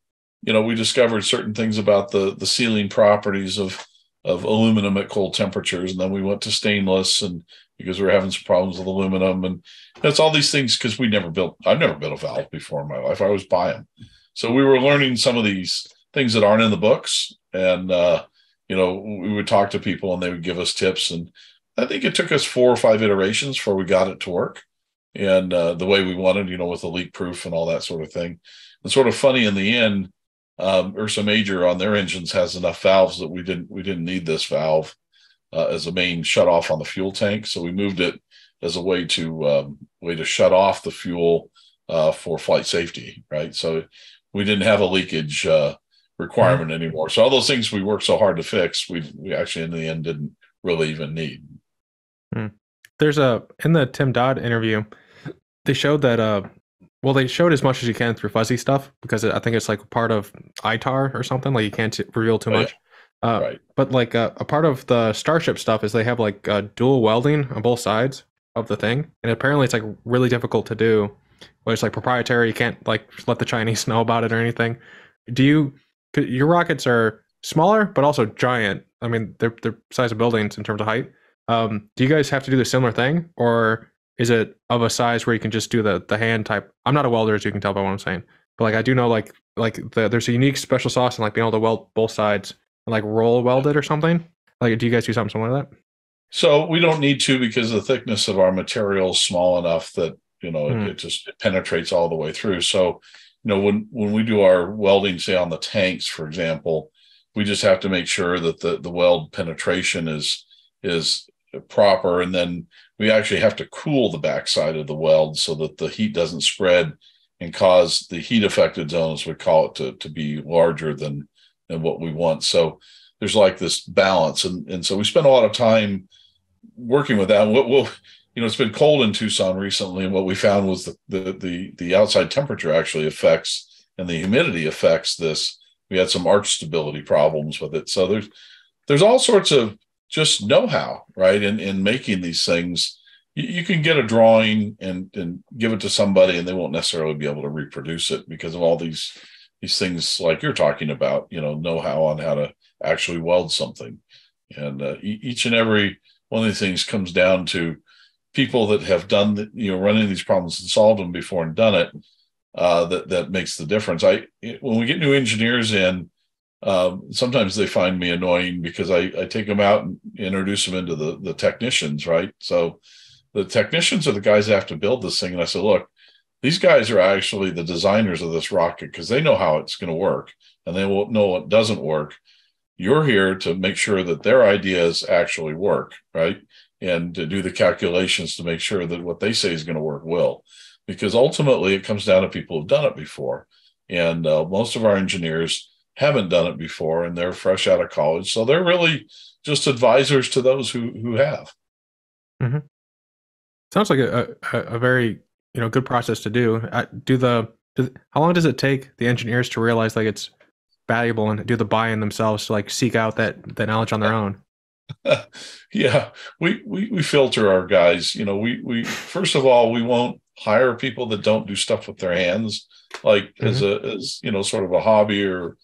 you know, we discovered certain things about the the sealing properties of of aluminum at cold temperatures, and then we went to stainless, and because we were having some problems with aluminum, and that's all these things because we never built. I've never built a valve before in my life. I was buying, so we were learning some of these things that aren't in the books, and uh, you know, we would talk to people, and they would give us tips, and I think it took us four or five iterations before we got it to work, and uh, the way we wanted, you know, with the leak proof and all that sort of thing. And sort of funny in the end um, Ursa Major on their engines has enough valves that we didn't we didn't need this valve uh, as a main shut off on the fuel tank. So we moved it as a way to um, way to shut off the fuel uh, for flight safety, right? So we didn't have a leakage uh, requirement mm-hmm. anymore. So all those things we worked so hard to fix, we we actually in the end didn't really even need. Mm. There's a in the Tim Dodd interview, they showed that uh well, they showed as much as you can through fuzzy stuff because I think it's like part of ITAR or something. Like you can't reveal too oh, much. Yeah. Uh, right. But like uh, a part of the Starship stuff is they have like uh, dual welding on both sides of the thing, and apparently it's like really difficult to do. Where it's like proprietary, you can't like let the Chinese know about it or anything. Do you? Your rockets are smaller, but also giant. I mean, they're they're size of buildings in terms of height. Um, do you guys have to do the similar thing, or is it of a size where you can just do the the hand type? I'm not a welder, as you can tell by what I'm saying, but like I do know like like the, there's a unique special sauce and like being able to weld both sides and like roll weld it or something. Like, do you guys do something similar to that? So we don't need to because the thickness of our material is small enough that you know mm. it, it, just it penetrates all the way through. So you know when when we do our welding, say on the tanks, for example, we just have to make sure that the the weld penetration is is proper, and then we actually have to cool the backside of the weld so that the heat doesn't spread and cause the heat affected zones we call it to, to be larger than than what we want. So there's like this balance and, and so we spend a lot of time working with that. What we'll, you know it's been cold in tucson recently and what we found was the, the the the outside temperature actually affects and the humidity affects this. We had some arc stability problems with it. So there's there's all sorts of just know-how, right? In in making these things, you, you, can get a drawing and and give it to somebody, and they won't necessarily be able to reproduce it because of all these these things like you're talking about. You know, know-how on how to actually weld something, and uh, each and every one of these things comes down to people that have done the, you know running these problems and solved them before and done it. Uh, that that makes the difference. I when we get new engineers in um, sometimes they find me annoying because I, I take them out and introduce them into the, the technicians, right? So the technicians are the guys that have to build this thing. And I said, look, these guys are actually the designers of this rocket because they know how it's going to work and they will know what doesn't work. You're here to make sure that their ideas actually work, right? And to do the calculations to make sure that what they say is going to work will. Because ultimately, it comes down to people who've done it before. And uh, most of our engineers, haven't done it before and they're fresh out of college. So they're really just advisors to those who who have. Mm-hmm. Sounds like a, a, a, very you know good process to do. Do the do, how long does it take the engineers to realize like it's valuable and do the buy-in themselves to like seek out that that knowledge on their own? yeah, we, we we filter our guys. You know, we we first of all we won't hire people that don't do stuff with their hands, like mm-hmm. as a as you know sort of a hobby or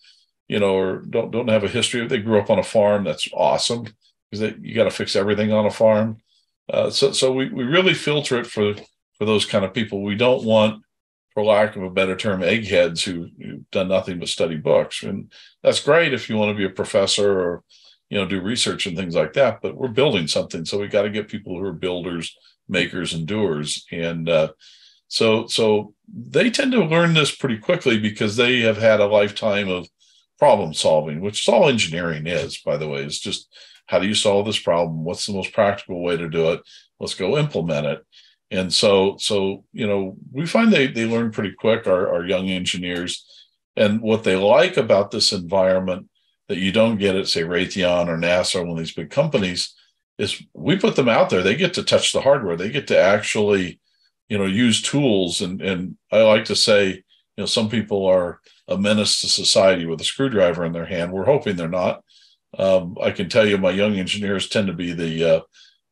you know, or don't don't have a history. They grew up on a farm, that's awesome because you got to fix everything on a farm. Uh, so so we we really filter it for for those kind of people. We don't want, for lack of a better term, eggheads who, who've done nothing but study books. And that's great if you want to be a professor or you know do research and things like that. But we're building something, so we got to get people who are builders, makers, and doers. And uh, so so they tend to learn this pretty quickly because they have had a lifetime of problem solving, which is all engineering is, by the way, is just how do you solve this problem? What's the most practical way to do it? Let's go implement it. And so, so you know, we find they they learn pretty quick. Our, our young engineers, and what they like about this environment that you don't get at say Raytheon or NASA or one of these big companies is we put them out there. They get to touch the hardware. They get to actually, you know, use tools. And and I like to say you know, some people are a menace to society with a screwdriver in their hand. We're hoping they're not. Um, I can tell you, my young engineers tend to be the, uh,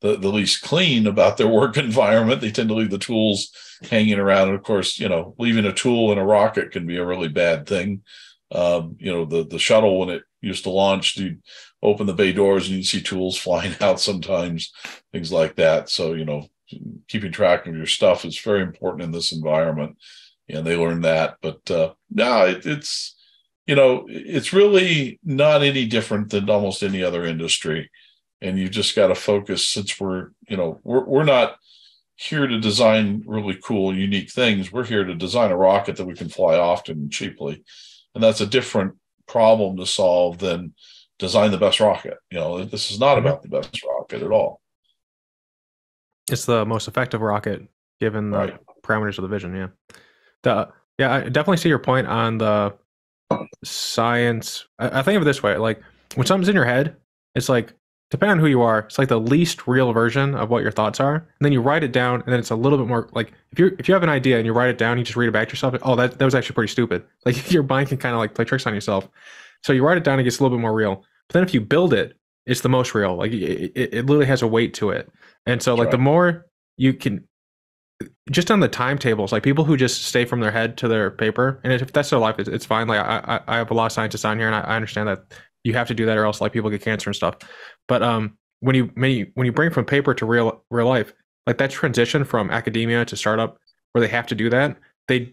the the least clean about their work environment. They tend to leave the tools hanging around, and of course, you know, leaving a tool in a rocket can be a really bad thing. Um, you know, the the shuttle when it used to launch, you'd open the bay doors and you'd see tools flying out sometimes, things like that. So you know, keeping track of your stuff is very important in this environment, and they learn that. But uh, no, it, it's you know, it's really not any different than almost any other industry, and you just got to focus. Since we're you know we're we're not here to design really cool, unique things. We're here to design a rocket that we can fly often and cheaply, and that's a different problem to solve than design the best rocket. You know, this is not mm-hmm. about the best rocket at all it's the most effective rocket given the right. parameters of the vision. Yeah. The yeah, I definitely see your point on the science. I, I think of it this way: like when something's in your head, it's like depending on who you are, it's like the least real version of what your thoughts are. And then you write it down, and then it's a little bit more like if you if you have an idea and you write it down, you just read it back to yourself. Oh, that that was actually pretty stupid. Like your mind can kind of like play tricks on yourself. So you write it down, it gets a little bit more real. But then if you build it, it's the most real. Like it, it, it literally has a weight to it. And so, like, right. the more you can, just on the timetables, like people who just stay from their head to their paper, and if that's their life, it's, it's fine. Like, I, I have a lot of scientists on here, and I, I understand that you have to do that, or else like people get cancer and stuff. But um, when you when you when you bring from paper to real real life, like that transition from academia to startup, where they have to do that, they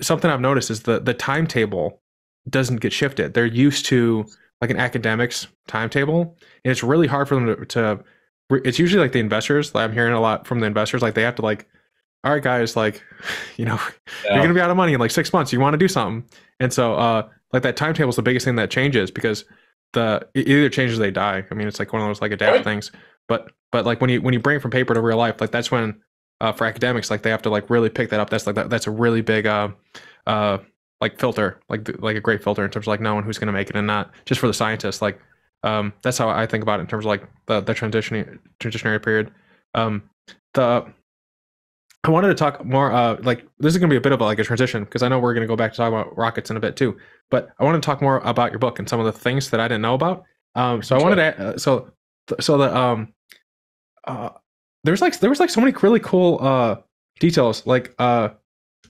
something I've noticed is the the timetable doesn't get shifted. They're used to like an academics timetable, and it's really hard for them to, to it's usually like the investors. Like I'm hearing a lot from the investors. Like they have to like, all right, guys, like, you know, yeah. you're gonna be out of money in like six months. You want to do something, and so uh, like that timetable is the biggest thing that changes because the it either changes they die. I mean, it's like one of those like adapt right. things. But but like when you when you bring from paper to real life, like that's when uh, for academics, like they have to like really pick that up. That's like that, that's a really big uh uh like filter, like like a great filter in terms of like knowing who's gonna make it and not. Just for the scientists, like um, that's how I think about it in terms of like the the transitioning transitionary period. Um, the I wanted to talk more. Uh, like this is going to be a bit of a, like a transition because I know we're going to go back to talk about rockets in a bit too. But I want to talk more about your book and some of the things that I didn't know about. Um, so I wanted to. Uh, so so the um, uh, there's like there was like so many really cool uh details. Like uh,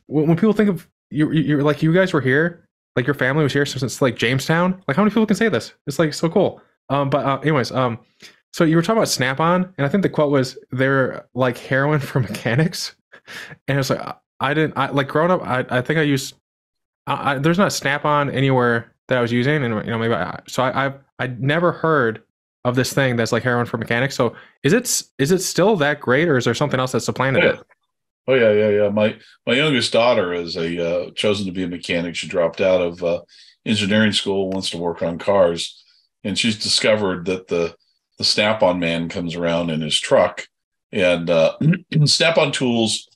when, when people think of you, you're like you guys were here like your family was here since like Jamestown. Like how many people can say this? It's like so cool. Um, but uh, anyways, um, so you were talking about Snap-on, and I think the quote was they're like heroin for mechanics, and it's like I didn't I like growing up. I I think I used I, I, there's not Snap-on anywhere that I was using, and you know maybe I, so I I've I never heard of this thing that's like heroin for mechanics. So is it is is it still that great, or is there something else that supplanted yeah. it? Oh yeah, yeah, yeah. My my youngest daughter is a uh, chosen to be a mechanic. She dropped out of uh, engineering school, wants to work on cars, and she's discovered that the the Snap-on man comes around in his truck, and uh, Snap-on tools.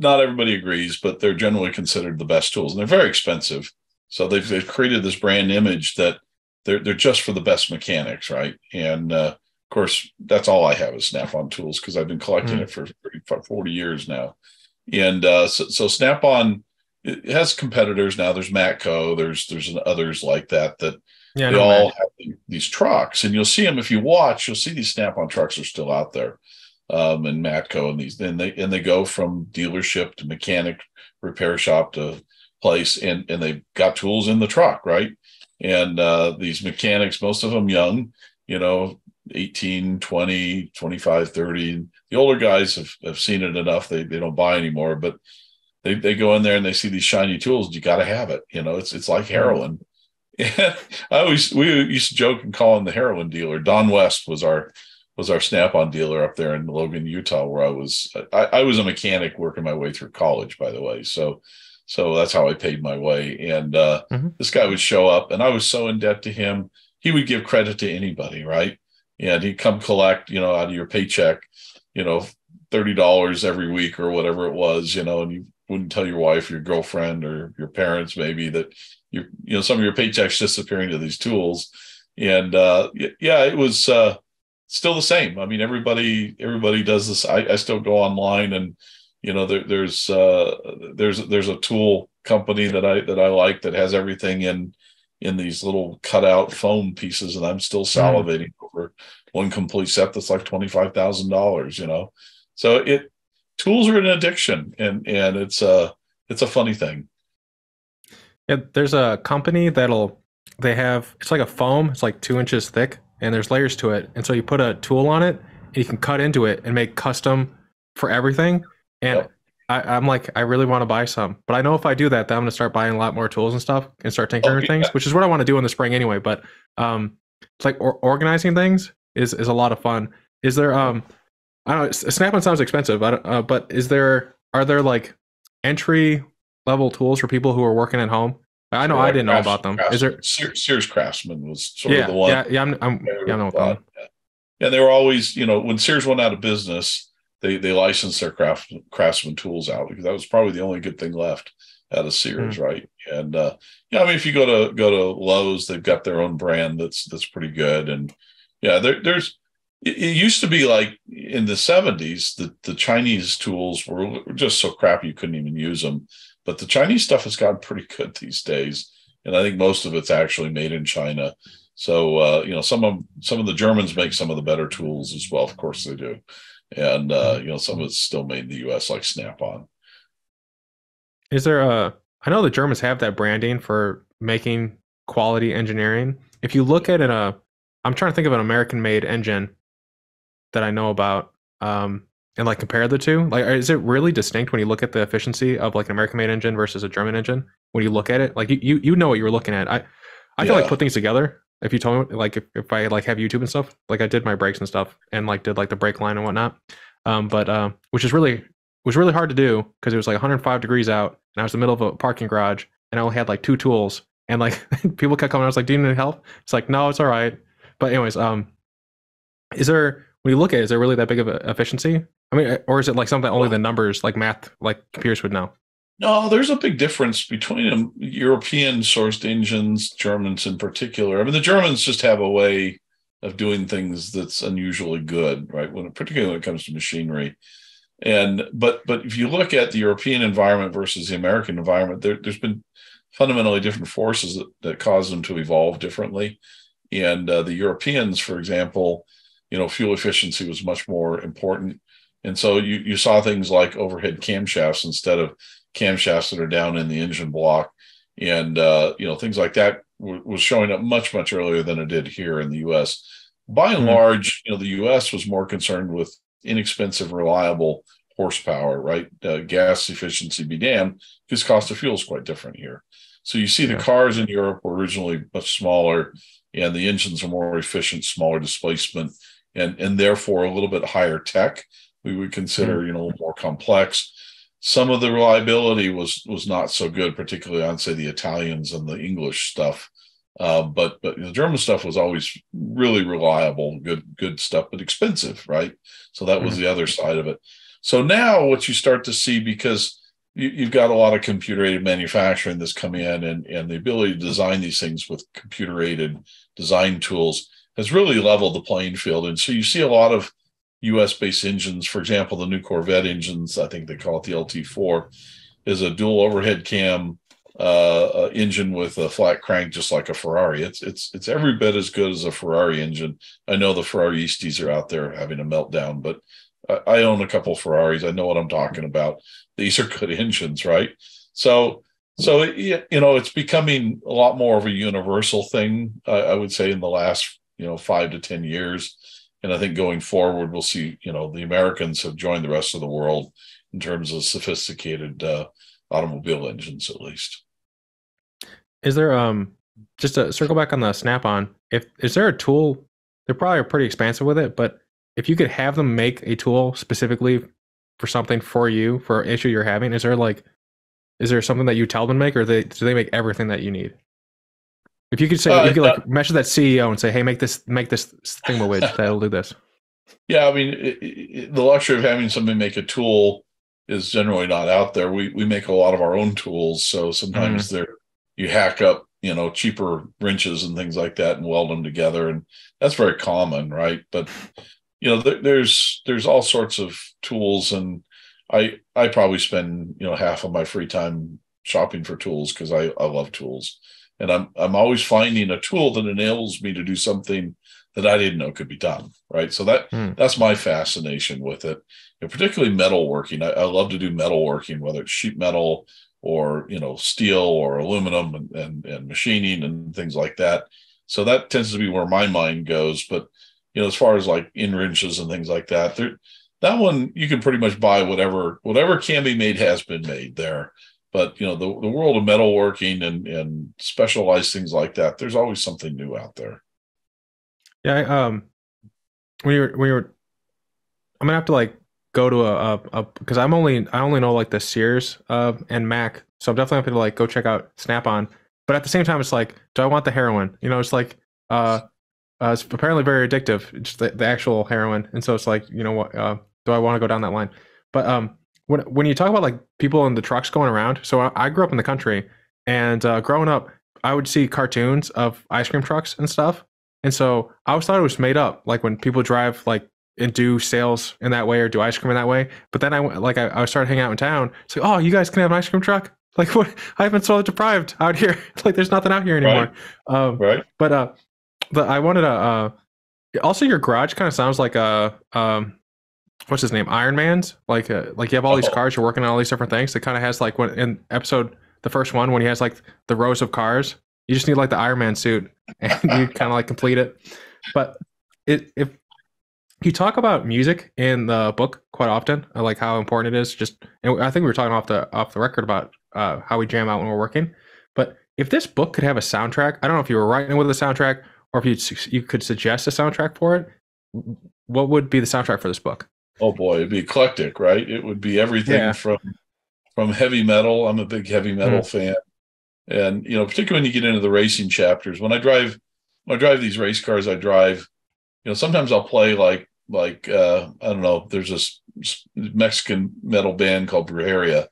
Not everybody agrees, but they're generally considered the best tools, and they're very expensive. So they've, they've created this brand image that they're they're just for the best mechanics, right? And uh, of course, that's all I have is Snap-on tools because I've been collecting mm. it for 30, 40 years now. And uh, so, so Snap-on has competitors now. There's Matco, there's there's others like that that yeah, they no, all have these trucks, and you'll see them if you watch. You'll see these Snap-on trucks are still out there, um, and Matco and these. And they and they go from dealership to mechanic repair shop to place, and and they've got tools in the truck, right? And uh, these mechanics, most of them young, you know, 18, 20, 25, 30. The older guys have, have seen it enough. They, they don't buy anymore, but they, they go in there and they see these shiny tools. You got to have it. You know, it's, it's like heroin. And I always, we used to joke and call him the heroin dealer. Don West was our, was our snap-on dealer up there in Logan, Utah, where I was, I, I was a mechanic working my way through college, by the way. So, so that's how I paid my way. And uh, mm-hmm. this guy would show up and I was so in debt to him. He would give credit to anybody, right? and he'd come collect, you know, out of your paycheck, you know, thirty dollars every week or whatever it was, you know, and you wouldn't tell your wife, your girlfriend, or your parents maybe that you you know some of your paychecks disappearing to these tools, and uh, yeah, it was uh, still the same. I mean, everybody everybody does this. I, I still go online and you know there, there's uh, there's there's a tool company that I that I like that has everything in in these little cutout foam pieces, and I'm still mm-hmm. salivating mm. over one complete set that's like twenty five thousand dollars. You know, so it tools are an addiction, and and it's a it's a funny thing. Yeah, there's a company that'll they have it's like a foam, it's like two inches thick, and there's layers to it, and so you put a tool on it, and you can cut into it and make custom for everything. And yep. I, am like, I really want to buy some, but I know if I do that, then I'm gonna start buying a lot more tools and stuff and start tinkering oh, yeah. things, which is what I want to do in the spring anyway. But um, it's like or- organizing things is is a lot of fun. Is there um, I don't know, Snap-on sounds expensive, but uh, but is there are there like entry level tools for people who are working at home? I know yeah, I didn't know about them. Is there Sears Craftsman was sort yeah, of the one? Yeah, yeah, I'm, I'm yeah, I know about yeah. yeah, they were always, you know, when Sears went out of business, they they licensed their craft craftsman tools out because that was probably the only good thing left out of Sears, mm. right? And uh, yeah, I mean, if you go to go to Lowe's, they've got their own brand that's that's pretty good, and yeah, there, there's it, it, used to be like in the 70s the the Chinese tools were just so crappy you couldn't even use them, but the Chinese stuff has gotten pretty good these days, and I think most of it's actually made in China. So uh, you know, some of some of the Germans make some of the better tools as well. Of course, they do and uh, you know some of it's still made in the U.S. like Snap-on. Is there a? I know the Germans have that branding for making quality engineering. If you look at it, uh, I'm trying to think of an American-made engine that I know about, um, and like compare the two. Like, is it really distinct when you look at the efficiency of like an American-made engine versus a German engine? When you look at it, like you you, you know what you were looking at. I I yeah. can like put things together if you told me like if, if I like have YouTube and stuff, like I did my brakes and stuff and like did like the brake line and whatnot. Um, but uh, which is really was really hard to do because it was like 105 degrees out and I was in the middle of a parking garage and I only had like two tools and like people kept coming. I was like, "Do you need help?" It's like, "No, it's all right." But anyways, um, is there when you look at it, is there really that big of a efficiency? I mean, or is it like something only the numbers, like math, like computers would know? No, there's a big difference between European sourced engines, Germans in particular. I mean, the Germans just have a way of doing things that's unusually good, right? When particularly when it comes to machinery. And but but if you look at the European environment versus the American environment, there, has been fundamentally different forces that, that cause them to evolve differently. And uh, the Europeans, for example, you know, fuel efficiency was much more important. And so you, you saw things like overhead camshafts instead of camshafts that are down in the engine block, and uh, you know things like that w- was showing up much much earlier than it did here in the U.S. By and mm-hmm. large, you know the U.S. was more concerned with inexpensive, reliable horsepower, right? Uh, gas efficiency be damned, because cost of fuel is quite different here. So you see yeah. the cars in Europe were originally much smaller, and the engines are more efficient, smaller displacement, and and therefore a little bit higher tech. We would consider, mm-hmm. you know, more complex some of the reliability was was not so good, particularly on say the Italians and the English stuff. Uh, but but the German stuff was always really reliable, good good stuff, but expensive, right? So that was mm-hmm. the other side of it. So now what you start to see because you, have got a lot of computer aided manufacturing that's come in, and and the ability to design these things with computer aided design tools has really leveled the playing field, and so you see a lot of US based engines. For example, the new Corvette engines, I think they call it the LT4, is a dual overhead cam uh, uh, engine with a flat crank, just like a Ferrari. It's it's it's every bit as good as a Ferrari engine. I know the Ferraristi are out there having a meltdown, but I, I own a couple Ferraris. I know what I'm talking about. These are good engines, right? So so you know it's becoming a lot more of a universal thing. I, I would say in the last you know five to ten years and I think going forward, we'll see, you know, the Americans have joined the rest of the world in terms of sophisticated uh, automobile engines, at least. Is there, um, just to circle back on the snap on, if, is there a tool? They're probably pretty expansive with it, but if you could have them make a tool specifically for something for you, for an issue you're having, is there like, is there something that you tell them to make, or they, do they make everything that you need? If you could say, uh, you could like uh, measure that CEO and say, "Hey, make this, make this thingamawidge that'll do this." Yeah, I mean, it, it, the luxury of having somebody make a tool is generally not out there. We we make a lot of our own tools, so sometimes mm. they're you hack up, you know, cheaper wrenches and things like that and weld them together, and that's very common, right? But you know, there, there's there's all sorts of tools, and I I probably spend you know half of my free time shopping for tools because I, I love tools. And I'm I'm always finding a tool that enables me to do something that I didn't know could be done. Right. So that hmm. that's my fascination with it. And particularly metalworking. I, I love to do metalworking, whether it's sheet metal or you know steel or aluminum and, and, and machining and things like that. So that tends to be where my mind goes. But you know, as far as like in wrenches and things like that, there that one you can pretty much buy whatever whatever can be made has been made there. But you know, the, the world of metalworking and and specialized things like that, there's always something new out there. Yeah, I, um, when you're when you're, I'm gonna have to like go to a a because I'm only I only know like the Sears uh and Mac, so I'm definitely to like go check out Snap on. But at the same time, it's like, do I want the heroin? You know, it's like uh, uh it's apparently very addictive, just the, the actual heroin, and so it's like, you know what, uh, do I want to go down that line? But um, when when you talk about like people in the trucks going around, so I, I grew up in the country, and uh, growing up, I would see cartoons of ice cream trucks and stuff, and so I always thought it was made up, like when people drive like and do sales in that way or do ice cream in that way. But then I went like I, I started hanging out in town. It's like, oh, you guys can have an ice cream truck. Like what? I've been so deprived out here. like there's nothing out here anymore. Right. Um, right. But uh, but I wanted to. Uh, also, your garage kind of sounds like a um, what's his name? Iron Man's. Like uh, like you have all these oh. cars. You're working on all these different things. It kind of has like when in episode the first one when he has like the rows of cars. You just need like the Iron Man suit, and you kind of like complete it. But it if you talk about music in the book quite often, uh, like how important it is. Just, and I think we were talking off the off the record about uh, how we jam out when we're working. But if this book could have a soundtrack, I don't know if you were writing with a soundtrack or if you you could suggest a soundtrack for it. What would be the soundtrack for this book? Oh boy, it'd be eclectic, right? It would be everything yeah. from from heavy metal. I'm a big heavy metal mm. fan, and you know, particularly when you get into the racing chapters. When I drive, when I drive these race cars, I drive. You know, sometimes I'll play like like uh, I don't know. There's this Mexican metal band called Brujeria,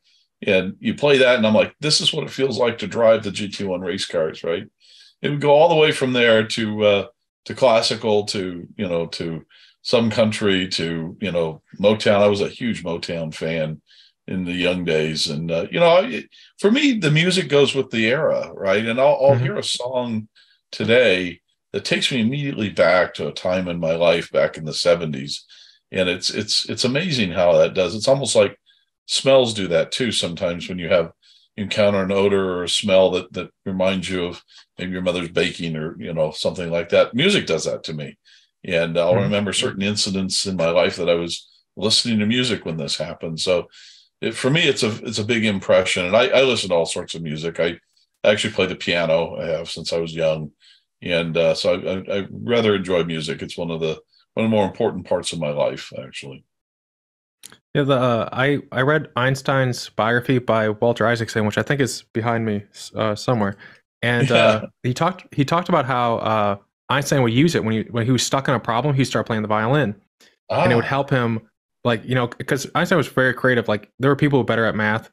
and you play that, and I'm like, this is what it feels like to drive the GT1 race cars, right? It would go all the way from there to uh, to classical to you know to some country to you know Motown. I was a huge Motown fan in the young days, and uh, you know, for me, the music goes with the era, right? And I'll, I'll mm-hmm. hear a song today that takes me immediately back to a time in my life back in the 70s and it's it's it's amazing how that does it's almost like smells do that too sometimes when you have you encounter an odor or a smell that that reminds you of maybe your mother's baking or you know something like that music does that to me and i'll mm-hmm. remember certain incidents in my life that i was listening to music when this happened so it, for me it's a it's a big impression and I, I listen to all sorts of music i actually play the piano i have since i was young and uh, so I, I, I, rather enjoy music. It's one of the one of the more important parts of my life, actually. Yeah, the uh, I I read Einstein's biography by Walter Isaacson, which I think is behind me uh, somewhere, and yeah. uh, he talked he talked about how uh, Einstein would use it when he when he was stuck on a problem, he started playing the violin, ah. and it would ah. help him. Like you know, because Einstein was very creative. Like there were people better at math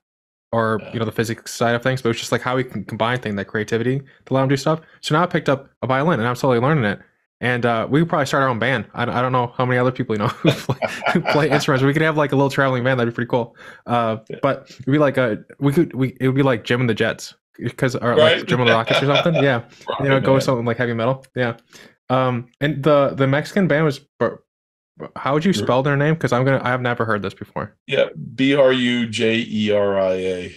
or yeah. you know the physics side of things, but it's just like how we can combine things, that creativity to allow him to do stuff. So now I picked up a violin and I'm slowly learning it. And uh, we could probably start our own band. I, I don't know how many other people you know who play, who play instruments. We could have like a little traveling band. That'd be pretty cool. Uh. But it'd be like a we could we it would be like Jim and the Jets because or right? like the Rockets or something. Yeah, you know, go with something like heavy metal. Yeah. Um, and the the Mexican band was how would you spell their name? Because I'm gonna I have never heard this before. Yeah, B R U J E R I A.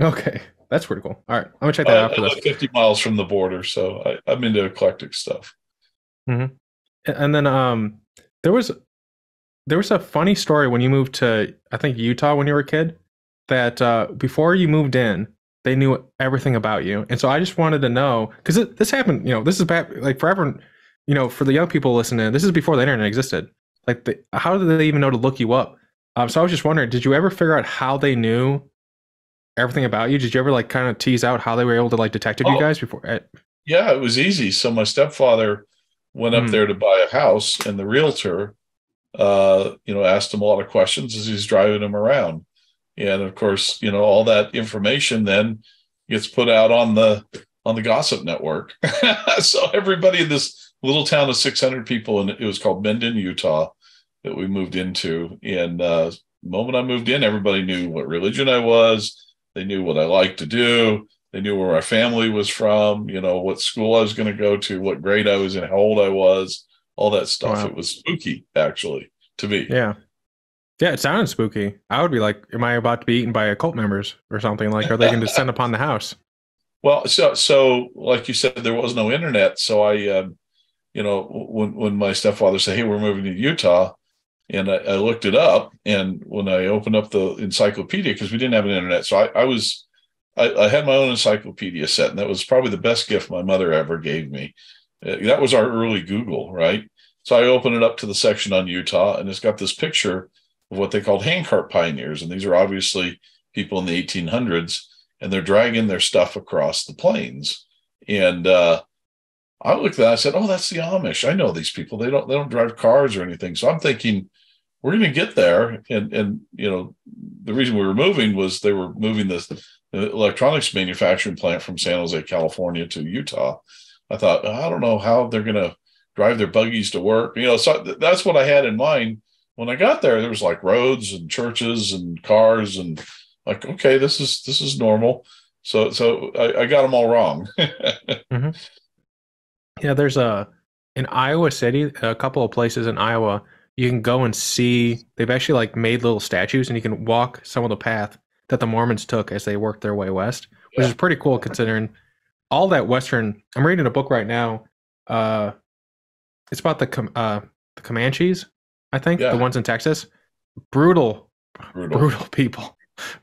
Okay, that's pretty cool. All right, I'm gonna check that I, out for this. 50 miles from the border, so I, am into eclectic stuff. Mm-hmm. And then um, there was there was a funny story when you moved to I think Utah when you were a kid. That uh, before you moved in, they knew everything about you, and so I just wanted to know because this happened. You know, this is bad. Like forever you know, for the young people listening, this is before the internet existed. Like, the, how did they even know to look you up? Um, so I was just wondering, did you ever figure out how they knew everything about you? Did you ever like kind of tease out how they were able to like detect oh, you guys before? Yeah, it was easy. So my stepfather went up mm. there to buy a house, and the realtor, uh, you know, asked him a lot of questions as he's driving him around, and of course, you know, all that information then gets put out on the on the gossip network. so everybody in this little town of 600 people, and it was called Mendon, Utah, that we moved into. And uh, the moment I moved in, everybody knew what religion I was. They knew what I liked to do. They knew where my family was from, you know, what school I was going to go to, what grade I was in, how old I was, all that stuff. Wow. It was spooky, actually, to me. Yeah. Yeah, it sounded spooky. I would be like, "Am I about to be eaten by a cult members or something? Like, are they going to descend upon the house?" Well, so so like you said, there was no internet, so I, uh, you know, when when my stepfather said, "Hey, we're moving to Utah," and I, I looked it up, and when I opened up the encyclopedia because we didn't have an internet, so I, I was I, I, had my own encyclopedia set, and that was probably the best gift my mother ever gave me. Uh, that was our early Google, right? So I opened it up to the section on Utah, and it's got this picture of what they called handcart pioneers, and these are obviously people in the 1800s, and they're dragging their stuff across the plains. And uh, I looked at that, I said, "Oh, that's the Amish. I know these people. They don't they don't drive cars or anything." So I'm thinking we're going to get there, and and you know the reason we were moving was they were moving this electronics manufacturing plant from San Jose, California to Utah. I thought, I don't know how they're going to drive their buggies to work. You know, so that's what I had in mind when I got there. There was like roads and churches and cars and like, okay, this is this is normal. So so I, I got them all wrong. mm-hmm. Yeah, there's a in Iowa City, a couple of places in Iowa, you can go and see. They've actually like made little statues, and you can walk some of the path that the Mormons took as they worked their way west, which yeah. is pretty cool considering all that Western. I'm reading a book right now. Uh, it's about the uh, the Comanches, I think, yeah. the ones in Texas. Brutal, brutal, brutal people,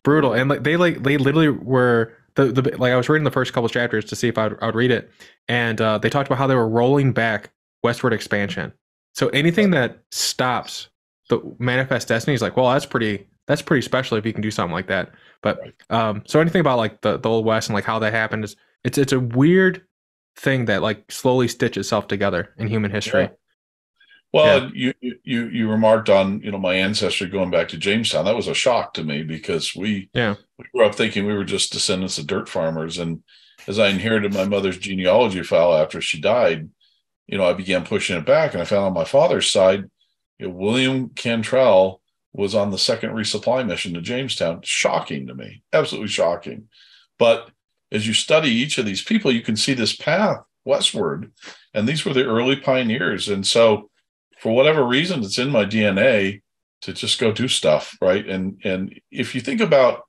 brutal, and like they like they literally were the, the like I was reading the first couple chapters to see if I'd, I would read it, and uh, they talked about how they were rolling back westward expansion. So anything that stops the manifest destiny is like, well, that's pretty that's pretty special if you can do something like that. But um, so anything about like the, the old west and like how that happened is it's it's a weird thing that like slowly stitches itself together in human history. Yeah. Well, yeah. you you you remarked on you know my ancestry going back to Jamestown. That was a shock to me because we yeah we grew up thinking we were just descendants of dirt farmers, and as I inherited my mother's genealogy file after she died, you know I began pushing it back, and I found on my father's side, you know, William Cantrell was on the second resupply mission to Jamestown. Shocking to me, absolutely shocking. But as you study each of these people, you can see this path westward, and these were the early pioneers. And so, for whatever reason, it's in my DNA to just go do stuff, right? And and if you think about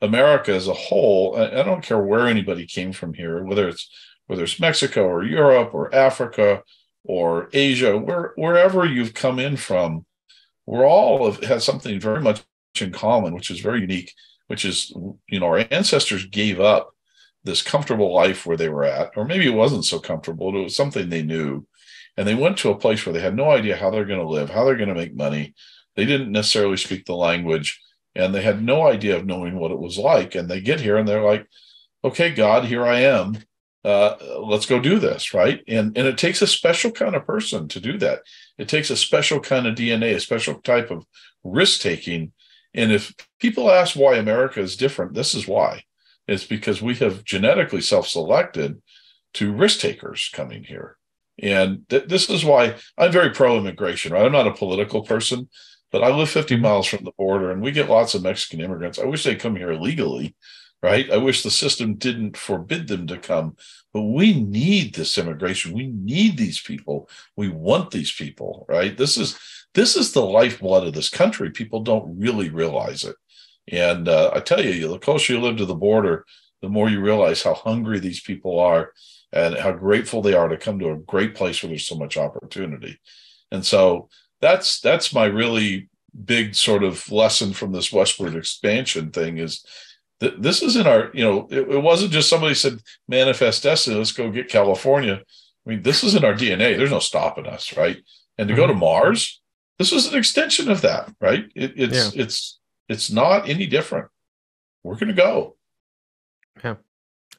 America as a whole, I, I don't care where anybody came from here, whether it's whether it's Mexico or Europe or Africa or Asia, where wherever you've come in from, we're all have, have something very much in common, which is very unique, which is, you know, our ancestors gave up this comfortable life where they were at, or maybe it wasn't so comfortable. It was something they knew. And they went to a place where they had no idea how they're going to live, how they're going to make money. They didn't necessarily speak the language and they had no idea of knowing what it was like. And they get here and they're like, okay, God, here I am. Uh, let's go do this right? And and it takes a special kind of person to do that. It takes a special kind of dna a special type of risk taking. And if people ask why america is different this is why. It's because we have genetically self-selected to risk takers coming here and th- this is why i'm very pro immigration right i'm not a political person but i live 50 mm-hmm. miles from the border and we get lots of mexican immigrants i wish they'd come here illegally right? I wish the system didn't forbid them to come, but we need this immigration. We need these people. We want these people, right? This is this is the lifeblood of this country. People don't really realize it. And uh, I tell you, the closer you live to the border, the more you realize how hungry these people are and how grateful they are to come to a great place where there's so much opportunity. And so that's that's my really big sort of lesson from this westward expansion thing is that this is in our, you know, it, it wasn't just somebody said manifest destiny, let's go get California. I mean, this is in our DNA. There's no stopping us, right? And to mm-hmm. go to mm-hmm. Mars, this was an extension of that, right? It, it's yeah. it's it's not any different. We're going to go. Yeah,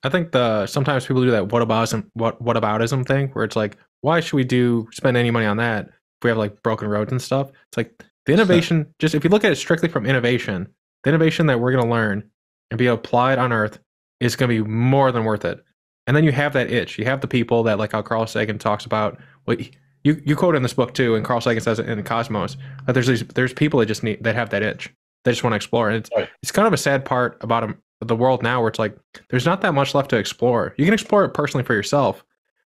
I think the sometimes people do that what aboutism what what aboutism thing where it's like, why should we do spend any money on that if we have like broken roads and stuff? It's like the innovation. just if you look at it strictly from innovation, the innovation that we're going to learn and be applied on Earth is going to be more than worth it. And then you have that itch. You have the people that, like how Carl Sagan talks about. What you you quote in this book too, and Carl Sagan says it in Cosmos that there's these there's people that just need that have that itch. They just want to explore. And it's right. it's kind of a sad part about the world now where it's like there's not that much left to explore. You can explore it personally for yourself,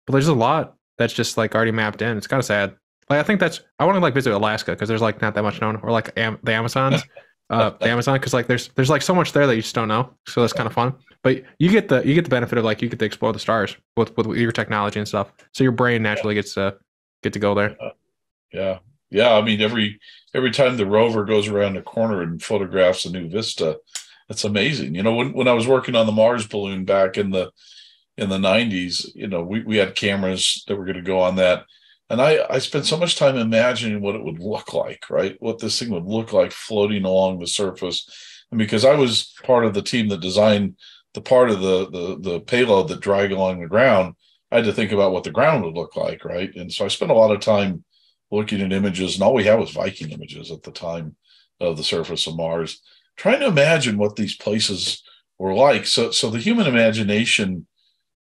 but there's a lot that's just like already mapped in. It's kind of sad. Like I think that's I want to like visit Alaska because there's like not that much known, or like Am- the Amazons, uh, the Amazon because like there's there's like so much there that you just don't know. So that's kind of fun. But you get the you get the benefit of like you get to explore the stars with with your technology and stuff. So your brain naturally gets to get to go there. Yeah, yeah. I mean every every time the rover goes around the corner and photographs a new vista, that's amazing. You know, when when I was working on the Mars balloon back in the in the 90s, you know, we, we had cameras that were going to go on that. And I, I spent so much time imagining what it would look like, right? What this thing would look like floating along the surface. And because I was part of the team that designed the part of the, the, the payload that dragged along the ground, I had to think about what the ground would look like, right? And so I spent a lot of time looking at images, and all we had was Viking images at the time of the surface of Mars, trying to imagine what these places were like. So, so the human imagination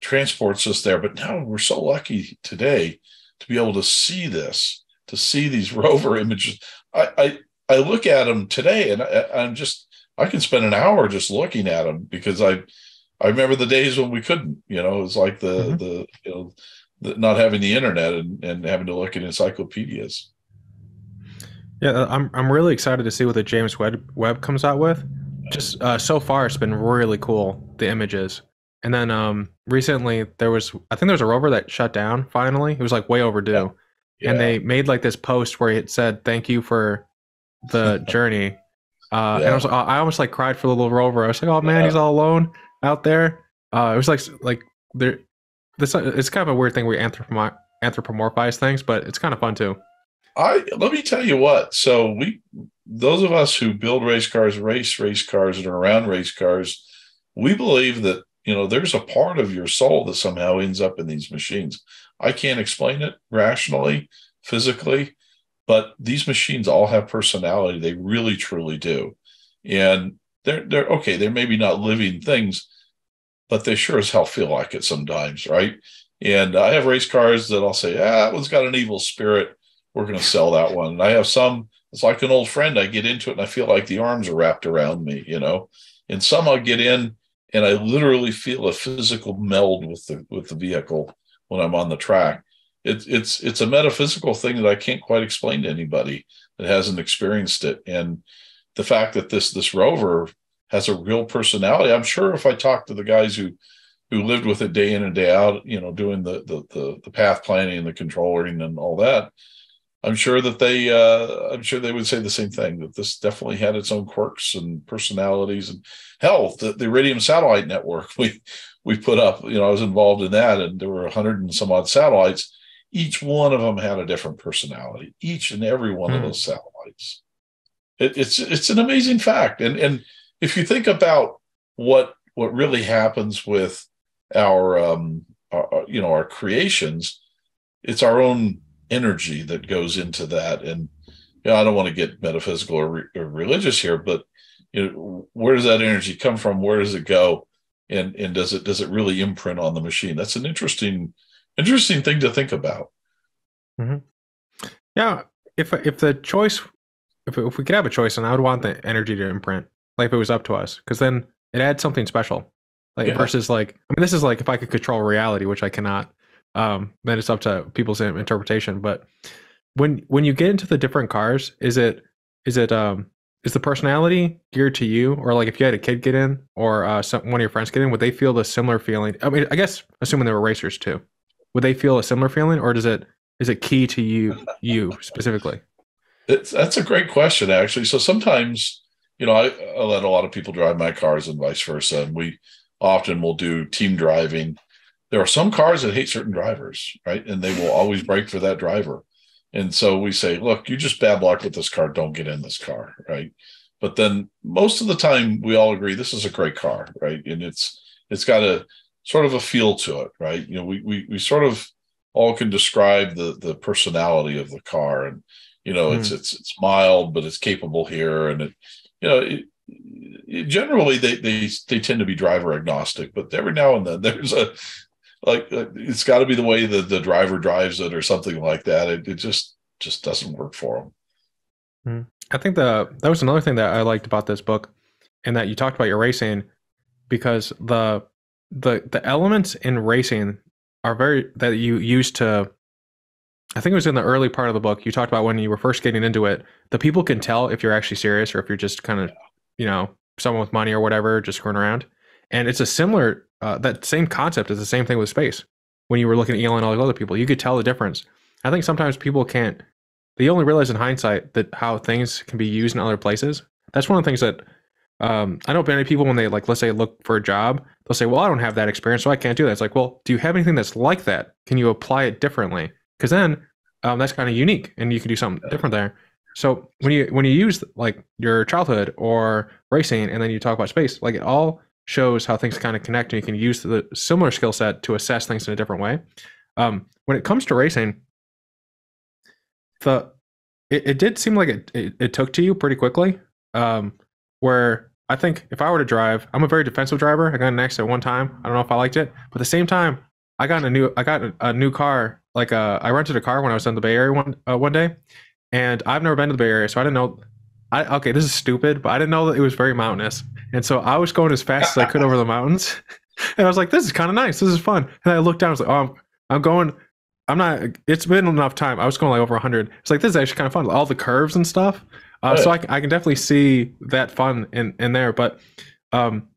transports us there. But now we're so lucky today to be able to see this, to see these rover images. I I, I look at them today, and I, I'm just I can spend an hour just looking at them because I I remember the days when we couldn't. You know, it was like the mm-hmm. the you know the, not having the internet and, and having to look at encyclopedias. Yeah, I'm I'm really excited to see what the James Webb Webb comes out with. Just uh, so far, it's been really cool. The images, and then um, recently there was I think there was a rover that shut down finally. It was like way overdue. Yeah. And they made like this post where it said thank you for the journey. Uh, yeah. and I was I almost like cried for the little rover. I was like, oh man, yeah. he's all alone out there. Uh, it was like like there. This it's kind of a weird thing we anthropomorphize things, but it's kind of fun too. I let me tell you what. So we, those of us who build race cars, race race cars, and are around race cars, we believe that you know there's a part of your soul that somehow ends up in these machines. I can't explain it rationally physically but these machines all have personality. They really truly do. And they're they're okay they're maybe not living things but they sure as hell feel like it sometimes right? And i have race cars that i'll say ah that one's got an evil spirit we're going to sell that one and i have some it's like an old friend i get into it and i feel like the arms are wrapped around me you know and some i'll get in and I literally feel a physical meld with the with the vehicle when I'm on the track. It's it's it's a metaphysical thing that I can't quite explain to anybody that hasn't experienced it. And the fact that this this rover has a real personality, I'm sure if I talk to the guys who who lived with it day in and day out, you know, doing the the the, the path planning and the controlling and all that, I'm sure that they uh, I'm sure they would say the same thing that this definitely had its own quirks and personalities and hell the, the Iridium satellite network we we put up you know I was involved in that and there were a hundred and some odd satellites each one of them had a different personality each and every one mm. of hmm. those satellites it, it's it's an amazing fact and and if you think about what what really happens with our um our, you know our creations it's our own energy that goes into that. And you know, I don't want to get metaphysical or, re- or, religious here, but you know, where does that energy come from? Where does it go? And and does it does it really imprint on the machine? That's an interesting interesting thing to think about. Mm-hmm. Yeah, if if the choice, if if we could have a choice, and I would want the energy to imprint, like if it was up to us, because then it adds something special. Like yeah. versus like, I mean, this is like if I could control reality, which I cannot um, then it's up to people's interpretation. But when when you get into the different cars, is it is it um is the personality geared to you, or like if you had a kid get in, or uh, some, one of your friends get in, would they feel the similar feeling? I mean, I guess assuming they were racers too, would they feel a similar feeling, or does it is it key to you you specifically? It's, that's a great question, actually. So sometimes, you know, I, I let a lot of people drive my cars and vice versa, and we often will do team driving there are some cars that hate certain drivers, right? And they will always break for that driver. And so we say, look, you just bad luck with this car. Don't get in this car, right? But then most of the time we all agree this is a great car, right? And it's it's got a sort of a feel to it, right? You know, we we we sort of all can describe the the personality of the car, and you know, mm. it's hmm. it's it's mild, but it's capable here, and it, you know, it, it, generally they they they tend to be driver agnostic, but every now and then there's a like uh, it's got to be the way that the driver drives it or something like that. It, it just just doesn't work for them. Hmm. I think the that was another thing that I liked about this book, and that you talked about your racing. because the the the elements in racing are very that you used to I think it was in the early part of the book you talked about when you were first getting into it the people can tell if you're actually serious or if you're just kind of you know someone with money or whatever just screwing around and it's a similar uh, that same concept is the same thing with space when you were looking at Elon and all the other people you could tell the difference I think sometimes people can't they only realize in hindsight that how things can be used in other places that's one of the things that um, I know many people when they like let's say look for a job, they'll say, "Well, I don't have that experience, so I can't do that." It's like, well, do you have anything that's like that? Can you apply it differently? Because then um, that's kind of unique, and you can do something different there. So when you when you use like your childhood or racing, and then you talk about space, like it all shows how things kind of connect, and you can use the similar skill set to assess things in a different way. Um, when it comes to racing, the it, it did seem like it, it, it took to you pretty quickly. Um, where I think if I were to drive, I'm a very defensive driver. I got an accident one time. I don't know if I liked it, but at the same time, I got a new I got a, a new car. Like uh, I rented a car when I was in the Bay Area one uh, one day, and I've never been to the Bay Area, so I didn't know. I okay, this is stupid, but I didn't know that it was very mountainous, and so I was going as fast as I could over the mountains, and I was like, "This is kind of nice. This is fun." And I looked down, I was like, "Oh, I'm, I'm going." I'm not. It's been enough time. I was going like over 100. It's like this is actually kind of fun. All the curves and stuff. Uh, so I, I can definitely see that fun in, in there. But um,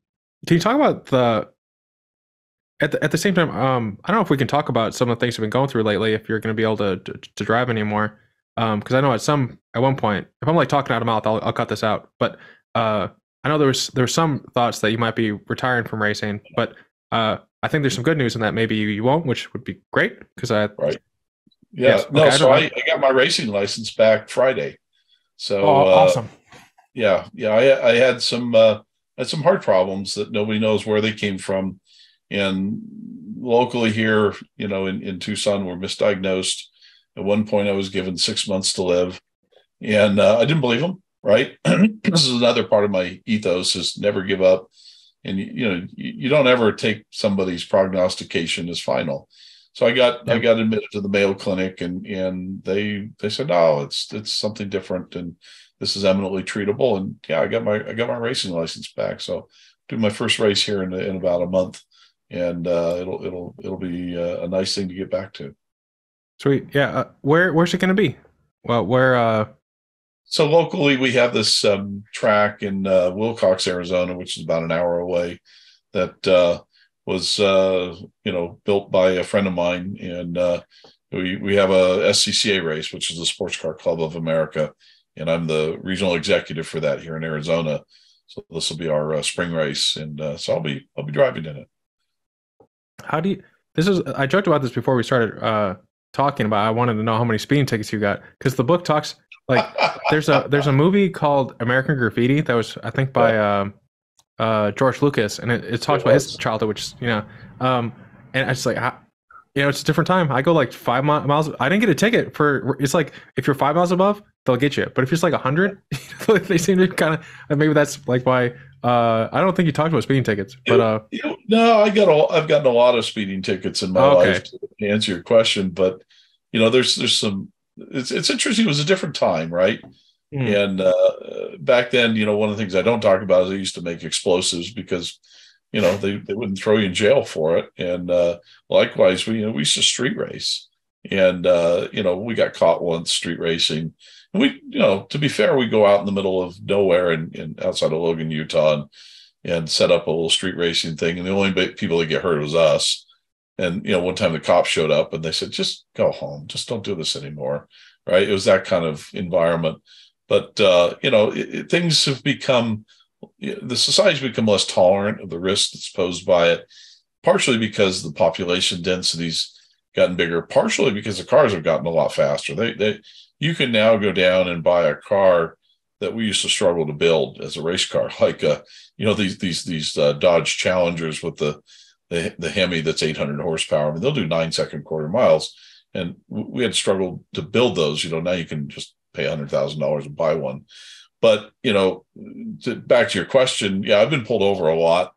can you talk about the at the, at the same time? Um, I don't know if we can talk about some of the things you've been going through lately. If you're going to be able to, to, to drive anymore, because um, I know at some at one point, if I'm like talking out of mouth, I'll, I'll cut this out. But uh, I know there was there were some thoughts that you might be retiring from racing, but uh, I think there's some good news in that maybe you, you won't, which would be great because I right. Yeah, yes, no. Okay, so I, I, got my racing license back Friday. So oh, uh, awesome. Yeah, yeah. I, I had some uh, had some heart problems that nobody knows where they came from, and locally here, you know, in, in Tucson, were misdiagnosed. At one point, I was given six months to live, and uh, I didn't believe him. Right. this is another part of my ethos: is never give up, and you, know, you, you don't ever take somebody's prognostication as final. So I got yeah. I got admitted to the Mayo Clinic, and and they they said no, it's it's something different, and this is eminently treatable. And yeah, I got my I got my racing license back. So do my first race here in in about a month, and uh, it'll it'll it'll be uh, a nice thing to get back to. Sweet, yeah. Uh, where where's it going to be? Well, where? uh So locally, we have this um, track in uh, Willcox, Arizona, which is about an hour away. That uh, was uh, you know built by a friend of mine, and uh, we we have a SCCA race, which is the Sports Car Club of America, and I'm the regional executive for that here in Arizona. So this will be our uh, spring race, and uh, so I'll be I'll be driving in it. How do you? This is I joked about this before we started uh, talking about. I wanted to know how many speeding tickets you got because the book talks like there's a there's a movie called American Graffiti that was I think by. Um, uh, George Lucas, and it, it talks it about his childhood, which you know, um, and it's like, you know, it's a different time. I go like five mi- miles. I didn't get a ticket for. It's like if you're five miles above, they'll get you. But if it's like a hundred, they seem to kind of. Maybe that's like why. Uh, I don't think you talked about speeding tickets, but uh, you know, no, I got a, I've gotten a lot of speeding tickets in my okay. life to answer your question, but you know, there's there's some. It's it's interesting. It was a different time, right? Mm. And uh, back then, you know, one of the things I don't talk about is I used to make explosives because, you know, they, they wouldn't throw you in jail for it. And uh, likewise, we you know we used to street race, and uh, you know we got caught once street racing. And we, you know, to be fair, we go out in the middle of nowhere and, and outside of Logan, Utah, and, and set up a little street racing thing. And the only people that get hurt was us. And you know, one time the cops showed up and they said, "Just go home. Just don't do this anymore." Right? It was that kind of environment. But uh, you know, it, it, things have become the society's become less tolerant of the risk that's posed by it, partially because the population density's gotten bigger, partially because the cars have gotten a lot faster. They, they you can now go down and buy a car that we used to struggle to build as a race car, like uh, you know these these these uh, Dodge Challengers with the, the the Hemi that's 800 horsepower. I mean, they'll do nine second quarter miles, and we had struggled to build those. You know, now you can just pay hundred thousand dollars and buy one. But you know, to, back to your question, yeah, I've been pulled over a lot.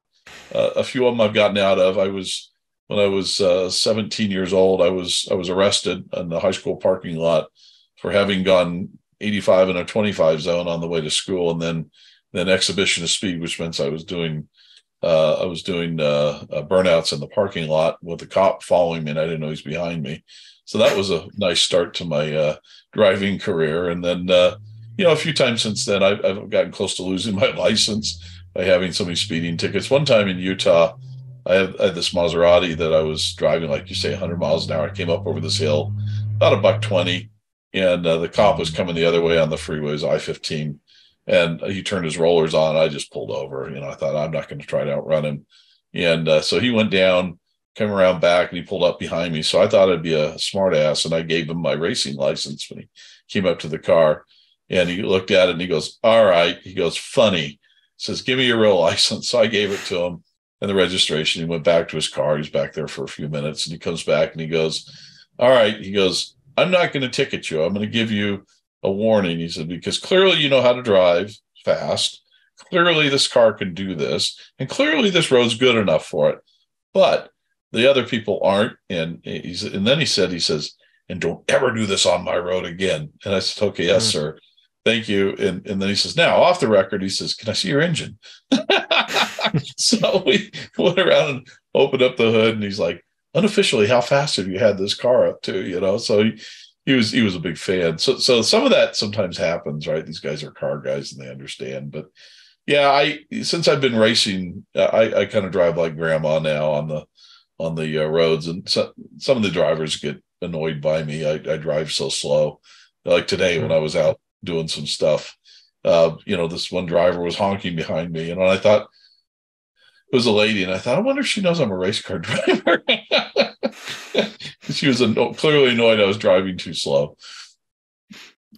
Uh, a few of them I've gotten out of. I was when I was uh, 17 years old. I was I was arrested in the high school parking lot for having gone 85 in a 25 zone on the way to school, and then then exhibition of speed, which meant I was doing uh, I was doing uh, uh, burnouts in the parking lot with a cop following me, and I didn't know he's behind me. So that was a nice start to my uh, driving career. And then, uh, you know, a few times since then, I've, I've, gotten close to losing my license by having so many speeding tickets. One time in Utah, I had, I had this Maserati that I was driving, like you say, 100 miles an hour. I came up over this hill, about a buck 20, and uh, the cop was coming the other way on the freeways, I 15 and he turned his rollers on. I just pulled over. You know, I thought I'm not going to try to outrun him, and uh, so he went down, came around back, and he pulled up behind me. So I thought I'd be a smart ass, and I gave him my racing license when he came up to the car, and he looked at it and he goes, "All right," he goes, "Funny," he says, "Give me your real license." So I gave it to him and the registration. He went back to his car. He's back there for a few minutes, and he comes back and he goes, "All right," he goes, "I'm not going to ticket you. I'm going to give you." A warning. He said, because clearly you know how to drive fast. Clearly this car can do this. And clearly this road's good enough for it. But the other people aren't. And he's and then he said, he says, and don't ever do this on my road again. And I said, okay, yes, mm-hmm. sir. Thank you. And, and then he says, now off the record, he says, can I see your engine? so we went around and opened up the hood and he's like, unofficially, how fast have you had this car up to? You know, so he, he was he was a big fan. So so some of that sometimes happens, right? These guys are car guys and they understand. But yeah, I since I've been racing, I, I kind of drive like grandma now on the on the uh, roads, and so, some of the drivers get annoyed by me. I, I drive so slow. Like today when I was out doing some stuff, uh, you know, this one driver was honking behind me, and I thought it was a lady, and I thought, I wonder if she knows I'm a race car driver. she was clearly annoyed I was driving too slow.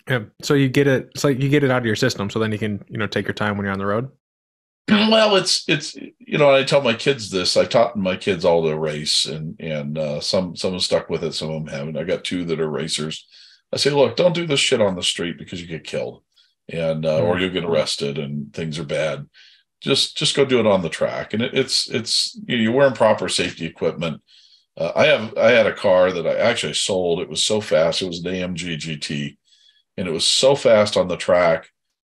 Yeah. So you get it. It's like you get it out of your system, so then you can you know take your time when you're on the road. Well, it's it's you know I tell my kids this. I taught my kids all to race, and and uh, some some have stuck with it, some of them haven't. I got two that are racers. I say, look, don't do this shit on the street because you get killed, and uh, mm-hmm. or you'll get arrested, and things are bad. Just just go do it on the track, and it, it's it's you know, you're wearing proper safety equipment uh, I have I had a car that I actually sold. It was so fast. It was an AMG GT, and it was so fast on the track.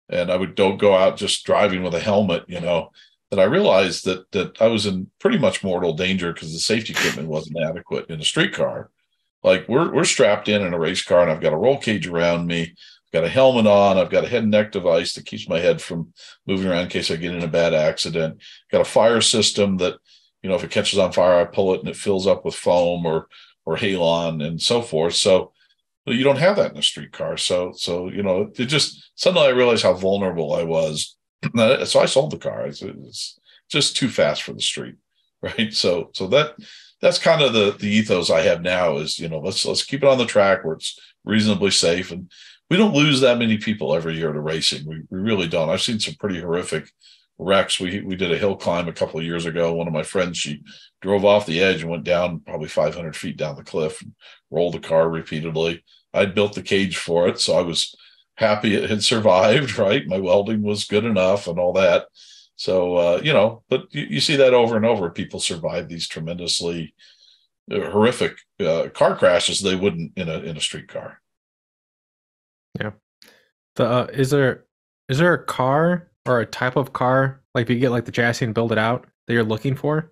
And I would don't go out just driving with a helmet, you know, that I realized that that I was in pretty much mortal danger because the safety equipment wasn't adequate in a street car. Like we're we're strapped in in a race car, and I've got a roll cage around me. I've got a helmet on. I've got a head and neck device that keeps my head from moving around in case I get in a bad accident. Got a fire system that you know, if it catches on fire, I pull it and it fills up with foam or or halon and so forth. So you don't have that in a street car. So so you know, it just suddenly I realized how vulnerable I was. so I sold the car. It's, it's just too fast for the street, right? So so that that's kind of the the ethos I have now is you know let's let's keep it on the track where it's reasonably safe and we don't lose that many people every year to racing. We, we really don't. I've seen some pretty horrific wrecks. We we did a hill climb a couple of years ago. One of my friends, she drove off the edge and went down probably 500 feet down the cliff, and rolled the car repeatedly. I'd built the cage for it, so I was happy it had survived. Right, my welding was good enough and all that. So uh, you know, but you, you, see that over and over. People survive these tremendously uh, horrific uh, car crashes they wouldn't in a in a street car. Yeah. The uh, is there is there a car or a type of car, like if you get like the chassis and build it out that you're looking for?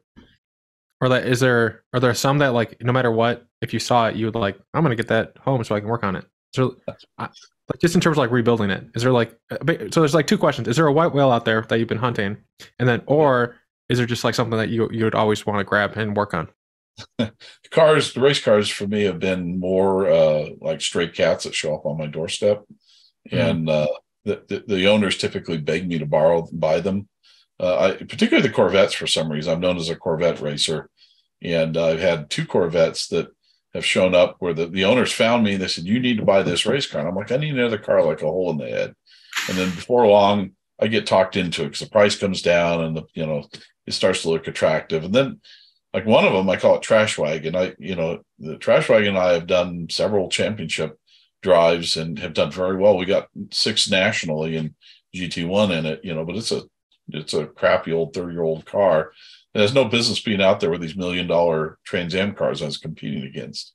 Or that is there are there some that like no matter what, if you saw it, you would like, I'm gonna get that home so I can work on it. So like just in terms of like rebuilding it, is there like so there's like two questions. Is there a white whale out there that you've been hunting? And then or is there just like something that you you would always want to grab and work on? cars, the race cars for me have been more uh, like stray cats that show up on my doorstep, mm-hmm. and uh, the, the, the owners typically beg me to borrow buy them. Uh, I, particularly the Corvettes for some reason. I'm known as a Corvette racer, and I've had two Corvettes that have shown up where the, the owners found me. And They said, "You need to buy this race car." And I'm like, "I need another car like a hole in the head." And then before long, I get talked into it because the price comes down and the you know it starts to look attractive. And then like one of them, I call it Trash Wagon. I you know the Trash Wagon. I have done several championship drives and have done very well. We got six nationally and GT1 in it, you know, but it's a it's a crappy old 30 year old car. It has no business being out there with these million dollar Trans Am cars I was competing against,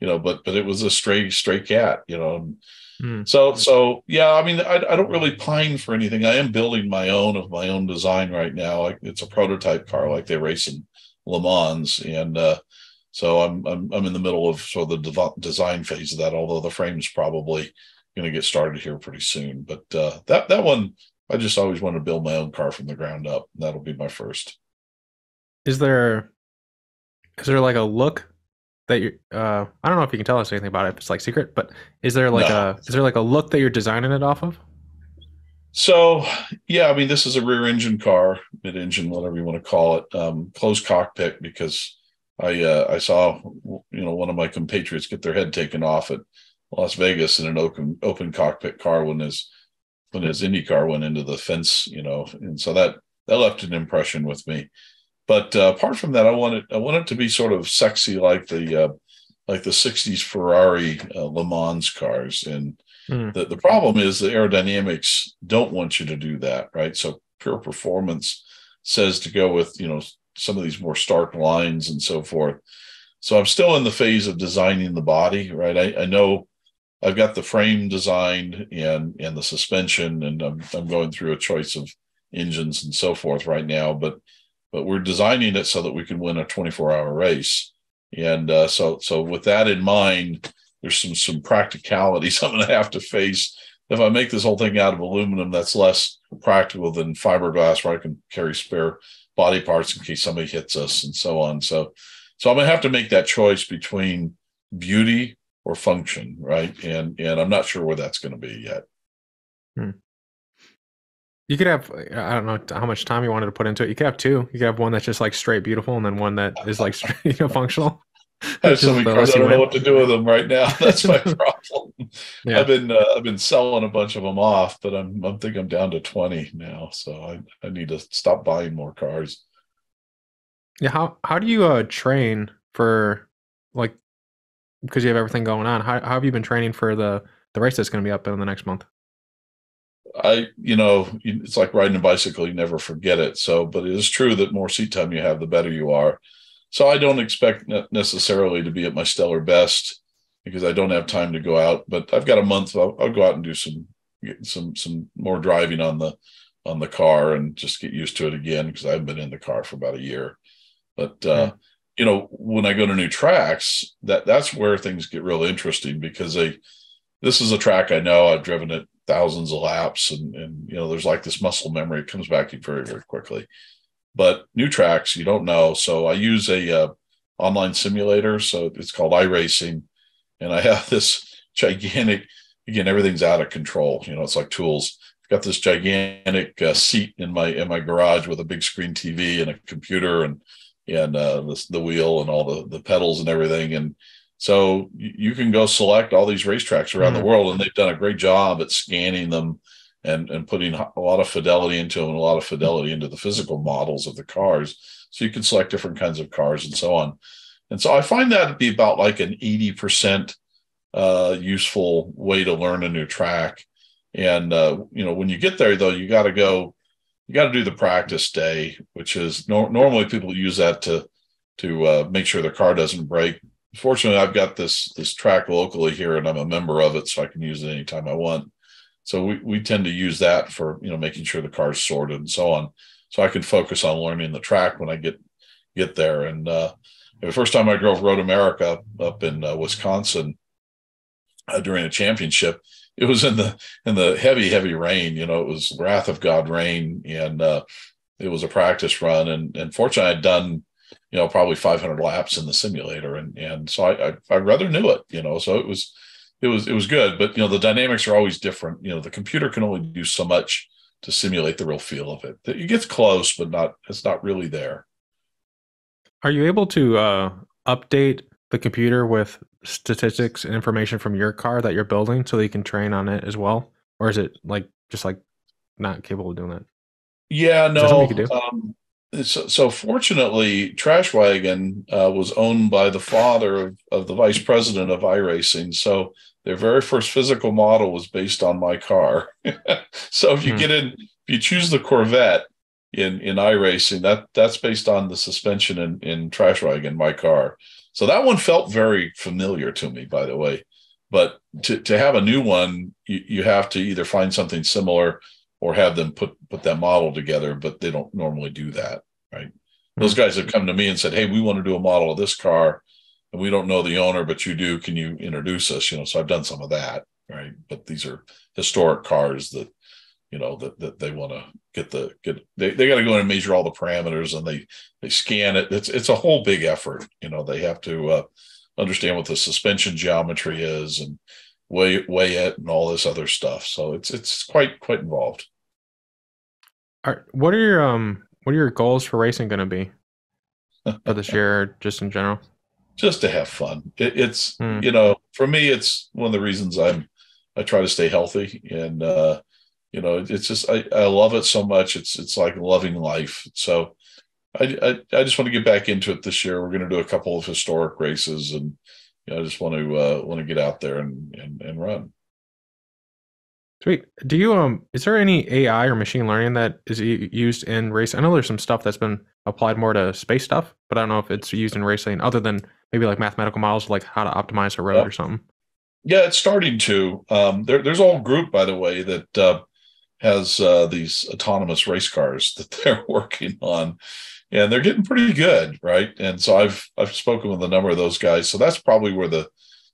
you know, but but it was a stray stray cat, you know. Mm. So, so yeah, I mean, I, I don't really pine for anything. I am building my own of my own design right now. Like it's a prototype car, like they race in Le Mans, and uh, so I'm, I'm I'm in the middle of sort of the de- design phase of that. Although the frame's probably going to get started here pretty soon. But uh, that that one, I just always want to build my own car from the ground up. That'll be my first. Is there is there like a look that you uh I don't know if you can tell us anything about it if it's like secret, but is there like no. a is there like a look that you're designing it off of? So yeah, I mean this is a rear engine car, mid engine, whatever you want to call it, um, closed cockpit because I uh, I saw you know one of my compatriots get their head taken off at Las Vegas in an open open cockpit car when his when his Indy car went into the fence, you know, and so that that left an impression with me. But uh, apart from that, I want it I want it to be sort of sexy like the uh, like the '60s Ferrari uh, Le Mans cars. And mm. the the problem is the aerodynamics don't want you to do that, right? So pure performance says to go with you know some of these more stark lines and so forth. So I'm still in the phase of designing the body, right? I, I know I've got the frame designed and and the suspension, and I'm I'm going through a choice of engines and so forth right now, but but we're designing it so that we can win a 24 hour race. And uh, so, so with that in mind, there's some some practicalities I'm going to have to face. If I make this whole thing out of aluminum, that's less practical than fiberglass, where I can carry spare body parts in case somebody hits us and so on. So, so I'm to have to make that choice between beauty or function, right? And and I'm not sure where that's to be yet. Hmm. You could have I don't know how much time you wanted to put into it. You could have two. You could have one that's just like straight beautiful, and then one that is like straight, you know functional. I have so many cars. I don't know what to do with them right now. That's my problem. yeah. I've been uh, I've been selling a bunch of them off, but I'm I think I'm down to twenty now. So I I need to stop buying more cars. Yeah how how do you uh train for like because you have everything going on? How how have you been training for the the race that's going to be up in the next month? I, you know, it's like riding a bicycle, you never forget it. So, but it is true that more seat time you have, the better you are. So I don't expect necessarily to be at my stellar best because I don't have time to go out, but I've got a month. I'll, I'll go out and do some, some, some more driving on the, on the car and just get used to it again because I've been in the car for about a year. But, uh, you know, when I go to new tracks, that that's where things get real interesting because they, this is a track I know. I've driven it thousands of laps and, and you know there's like this muscle memory it comes back to you very very quickly but new tracks you don't know. So i use a uh, online simulator. So it's called iRacing. And i have this gigantic again everything's out of control. You know it's like tools. I've got this gigantic uh, seat in my in my garage with a big screen tv and a computer and and uh, the, the wheel and all the the pedals and everything. And so you can go select all these racetracks around mm-hmm. the world, and they've done a great job at scanning them and, and putting a lot of fidelity into them and a lot of fidelity into the physical models of the cars. So you can select different kinds of cars and so on. And so I find that to be about like an 80% uh, useful way to learn a new track. And, uh, you know, when you get there, though, you got to go, you got to do the practice day, which is no- normally people use that to, to uh, make sure their car doesn't break fortunately I've got this this track locally here and I'm a member of it so I can use it anytime I want. So we, we tend to use that for you know making sure the car's sorted and so on. So I can focus on learning the track when I get get there. And uh, the first time I drove Road America up in uh, Wisconsin uh, during a championship, it was in the in the heavy heavy rain. You know, it was wrath of God rain, and uh, it was a practice run. And and fortunately, I'd done you know, probably 500 laps in the simulator. And, and so I, I, I rather knew it, you know, so it was, it was, it was good, but you know, the dynamics are always different. You know, the computer can only do so much to simulate the real feel of it. It gets close, but not, it's not really there. Are you able to uh, update the computer with statistics and information from your car that you're building so that you can train on it as well? Or is it like just like not capable of doing that? Yeah, no. Um, so, so fortunately, Trashwagon uh, was owned by the father of, of the vice president of iRacing. So their very first physical model was based on my car. so if you hmm. get in, if you choose the Corvette in in iRacing, that that's based on the suspension in in Trashwagon, my car. So that one felt very familiar to me, by the way. but to, to have a new one, you, you have to either find something similar or have them put put that model together, but they don't normally do that, right? Those guys have come to me and said, "Hey, we want to do a model of this car, and we don't know the owner, but you do. Can you introduce us?" You know, so I've done some of that, right? But these are historic cars that you know that, that they want to get the get they, they got to go in and measure all the parameters and they they scan it it's it's a whole big effort you know they have to uh, understand what the suspension geometry is and weigh weigh it and all this other stuff so it's it's quite quite involved are, what are your um what are your goals for racing going to be for this year just in general? Just to have fun. It, it's hmm. you know for me it's one of the reasons i'm i try to stay healthy and uh you know it's just I, I love it so much. It's it's like loving life. So I, I, I just want to get back into it this year. We're going to do a couple of historic races and you know, I just want to uh, want to get out there and, and and run Sweet. Do you um? Is there any AI or machine learning that is used in race? I know there's some stuff that's been applied more to space stuff, but I don't know if it's used in racing other than maybe like mathematical models, like how to optimize a road or something. Yeah, it's starting to. Um, there, there's a whole group, by the way, that uh, has uh, these autonomous race cars that they're working on, and they're getting pretty good, right? And so I've I've spoken with a number of those guys. So that's probably where the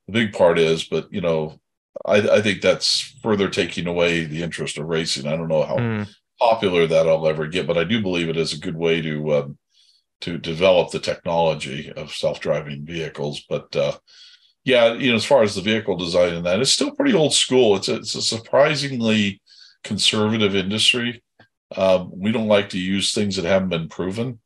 the big part is. But you know, I, I think that's further taking away the interest of racing. I don't know how mm. popular that I'll ever get, but I do believe it is a good way to um, to develop the technology of self driving vehicles. But uh, yeah, you know, as far as the vehicle design and that, it's still pretty old school. It's a, it's a surprisingly conservative industry. Um, we don't like to use things that haven't been proven,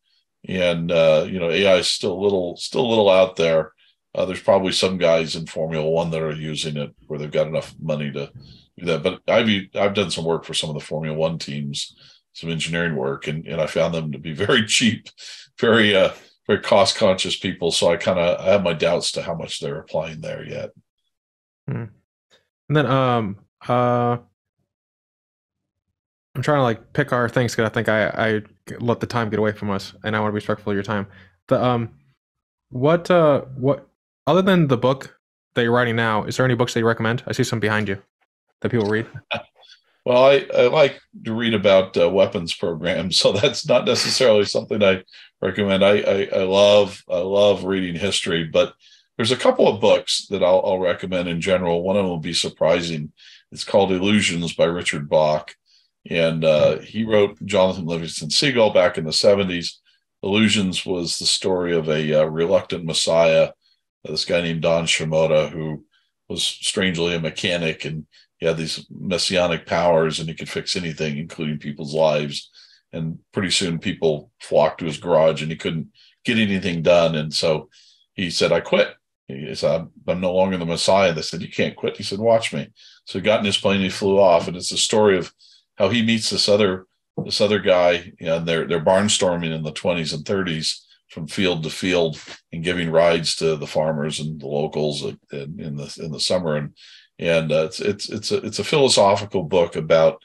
and uh, you know AI is still a little still a little out there. Uh, there's probably some guys in Formula One that are using it where they've got enough money to do that. But I've I've done some work for some of the Formula One teams, some engineering work, and and I found them to be very cheap, very uh, very cost conscious people. So I kind of I have my doubts to how much they're applying there yet. Hmm. And then um uh I'm trying to like pick our things because I think I I let the time get away from us, and I want to be respectful of your time. The um, what uh, what other than the book that you're writing now, is there any books that you recommend? I see some behind you that people read. Well, I, I like to read about uh, weapons programs, so that's not necessarily something I recommend. I, I, I love I love reading history, but there's a couple of books that I'll, I'll recommend in general. One of them will be surprising. It's called Illusions by Richard Bach and uh, he wrote Jonathan Livingston Seagull back in the 70s. Illusions was the story of a uh, reluctant messiah, Uh, this guy named Don Shimoda, who was strangely a mechanic and he had these messianic powers and he could fix anything, including people's lives. And pretty soon people flocked to his garage and he couldn't get anything done. And so he said, I quit. He said, I'm, no longer the messiah. They said, You can't quit. He said, Watch me. So he got in his plane, he flew off. And it's a story of how he meets this other this other guy and they're they're barnstorming in the 20s and 30s from field to field and giving rides to the farmers and the locals in, in the in the summer and and uh, it's it's it's a it's a philosophical book about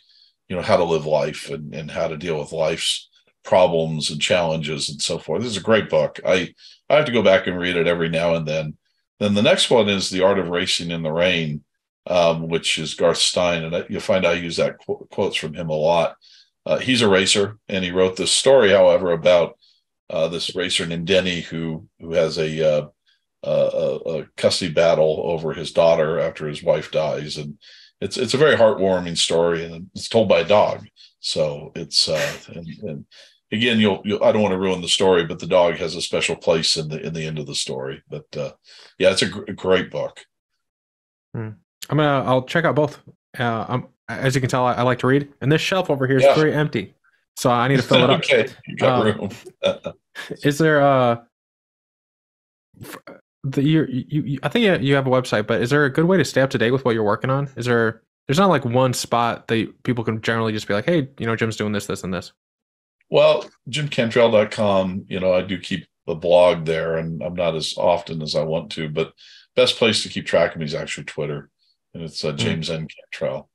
you know how to live life and and how to deal with life's problems and challenges and so forth. This is a great book. I I have to go back and read it every now and then. Then the next one is The Art of Racing in the Rain um, which is Garth Stein, and you'll find I use that qu- quotes from him a lot. Uh, he's a racer, and he wrote this story, however, about uh, this racer named Denny who who has a, uh, a, a custody battle over his daughter after his wife dies, and it's it's a very heartwarming story, and it's told by a dog. So it's uh, and, and again, you'll, you'll, I don't want to ruin the story, but the dog has a special place in the in the end of the story. But uh, yeah, it's a, gr- great book. Hmm. I'm gonna. I'll check out both. Uh, um, as you can tell, I, I, like to read, and this shelf over here is yeah. very empty, so I need to fill it up. okay, you got um, room. is there a? Uh, the you, you, I think you have a website, but is there a good way to stay up to date with what you're working on? Is there? There's not like one spot that people can generally just be like, hey, you know, Jim's doing this, this, and this. Well, jimcantrell.com, you know, I do keep a blog there, and I'm not as often as I want to, but best place to keep track of me is actually Twitter and it's uh, hmm. James mm. N. Cantrell.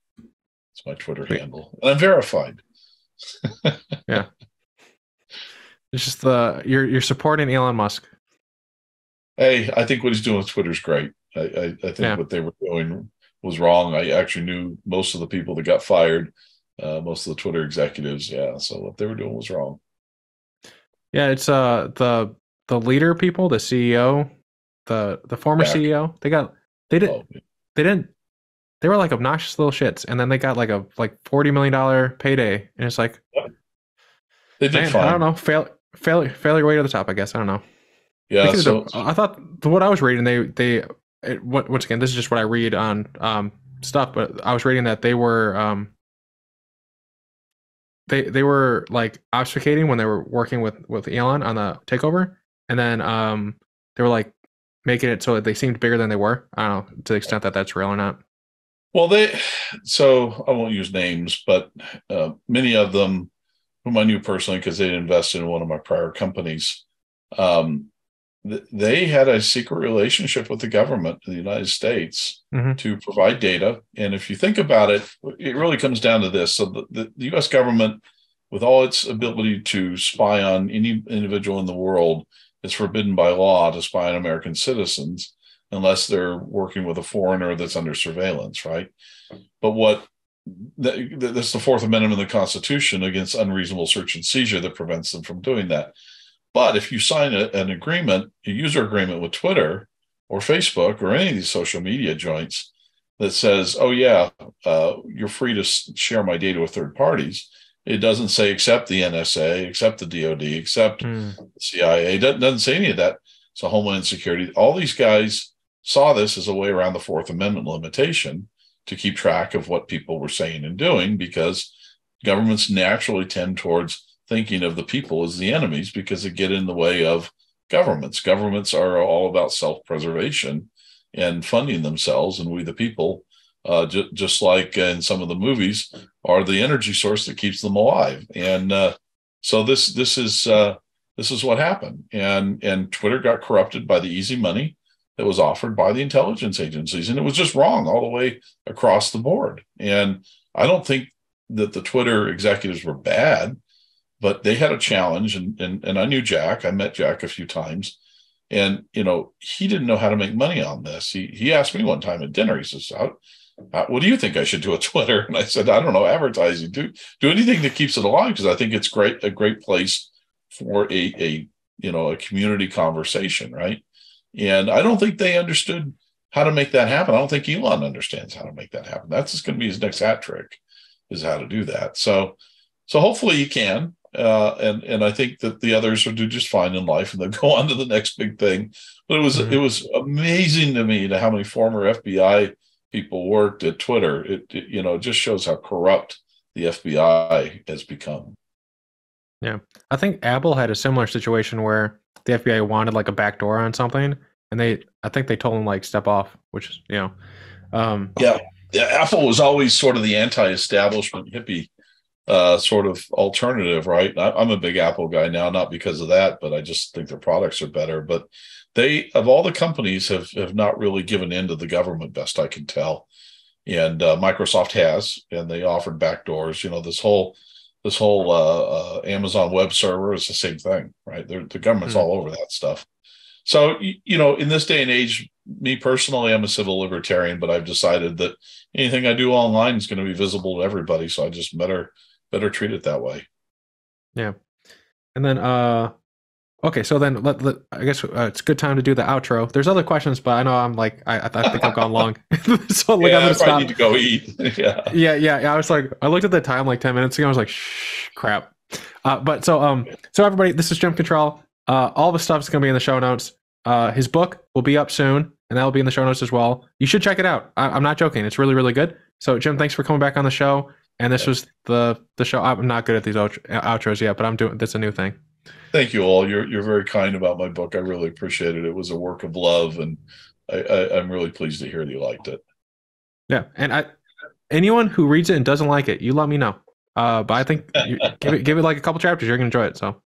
It's my Twitter handle, and I'm verified. Yeah, it's just the you're you're supporting Elon Musk. Hey, I think what he's doing with Twitter is great. I, I, I think yeah. what they were doing was wrong. I actually knew most of the people that got fired, uh, most of the Twitter executives. Yeah, so what they were doing was wrong. Yeah, it's uh the the leader people, the CEO, the the former Back. CEO. They got they did oh, yeah. they didn't they were like obnoxious little shits, and then they got like a like forty million dollar payday, and it's like they did man, fine. I don't know, fail failure failure way to the top. I guess I don't know. Yeah, so, I thought what I was reading, they they it, once again, this is just what I read on um stuff, but I was reading that they were um they they were like obfuscating when they were working with with Elon on the takeover, and then um they were like making it so that they seemed bigger than they were. I don't know to the extent that that's real or not. Well, they so I won't use names, but uh, many of them, whom I knew personally because they'd invested in one of my prior companies, um, th- they had a secret relationship with the government in the United States mm-hmm. to provide data. And if you think about it, it really comes down to this: so the, the, the U.S. government, with all its ability to spy on any individual in the world, is forbidden by law to spy on American citizens unless they're working with a foreigner that's under surveillance, right? But what that's the Fourth Amendment of the Constitution against unreasonable search and seizure that prevents them from doing that. But if you sign a, an agreement, a user agreement with Twitter or Facebook or any of these social media joints that says, "Oh yeah, uh, you're free to share my data with third parties," it doesn't say except the NSA, except the DoD, except mm. the CIA. It doesn't, doesn't say any of that. So Homeland Security, all these guys saw this as a way around the Fourth Amendment limitation to keep track of what people were saying and doing because governments naturally tend towards thinking of the people as the enemies because they get in the way of governments. Governments are all about self preservation and funding themselves, and we, the people, uh, j- just like in some of the movies, are the energy source that keeps them alive. And uh, so this this is uh, this is what happened. And and Twitter got corrupted by the easy money that was offered by the intelligence agencies. And it was just wrong all the way across the board. And I don't think that the Twitter executives were bad, but they had a challenge. And, and, and I knew Jack, I met Jack a few times. And, you know, he didn't know how to make money on this. He, he asked me one time at dinner, he says, how, how, what do you think I should do at Twitter? And I said, I don't know, advertising. Do do anything that keeps it alive because I think it's great a great place for a a you know a community conversation, right? And I don't think they understood how to make that happen. I don't think Elon understands how to make that happen. That's just going to be his next hat trick, is how to do that. So, so hopefully he can. Uh, and and I think that the others will do just fine in life, and they'll go on to the next big thing. But it was mm-hmm. it was amazing to me to how many former FBI people worked at Twitter. It, it you know it just shows how corrupt the FBI has become. Yeah, I think Apple had a similar situation where the FBI wanted like a backdoor on something, and they I think they told him like step off, which is you know, um, yeah. yeah. Apple was always sort of the anti-establishment hippie uh, sort of alternative, right? I, am a big Apple guy now, not because of that, but I just think their products are better. But they, of all the companies, have have not really given in to the government, best I can tell. And uh, Microsoft has, and they offered backdoors. You know, this whole this whole uh, uh, Amazon Web Server is the same thing, right? They're, the government's mm-hmm. all over that stuff. So you know, in this day and age, me personally, I'm a civil libertarian, but I've decided that anything I do online is going to be visible to everybody. So I just better better treat it that way. Yeah, and then uh, Okay, so then let, let I guess uh, it's a good time to do the outro. There's other questions, but I know I'm like I, I think I've gone long, so like yeah, I'm gonna stop. Need to go eat. yeah. yeah, yeah, yeah. I was like, I looked at the time like ten minutes ago. I was like, shh, crap. Uh, but so um, so everybody, this is Jim Cantrell. Uh, all the stuff is gonna be in the show notes. Uh, his book will be up soon, and that will be in the show notes as well. You should check it out. I, I'm not joking; it's really, really good. So Jim, thanks for coming back on the show. And this was the the show. I'm not good at these outros yet, but I'm doing. That's a new thing. Thank you all. You're you're very kind about my book. I really appreciate it. It was a work of love, and I, I, I'm really pleased to hear that you liked it. Yeah, and I anyone who reads it and doesn't like it, you let me know. Uh, but I think you, give it give it like a couple chapters. You're gonna enjoy it. So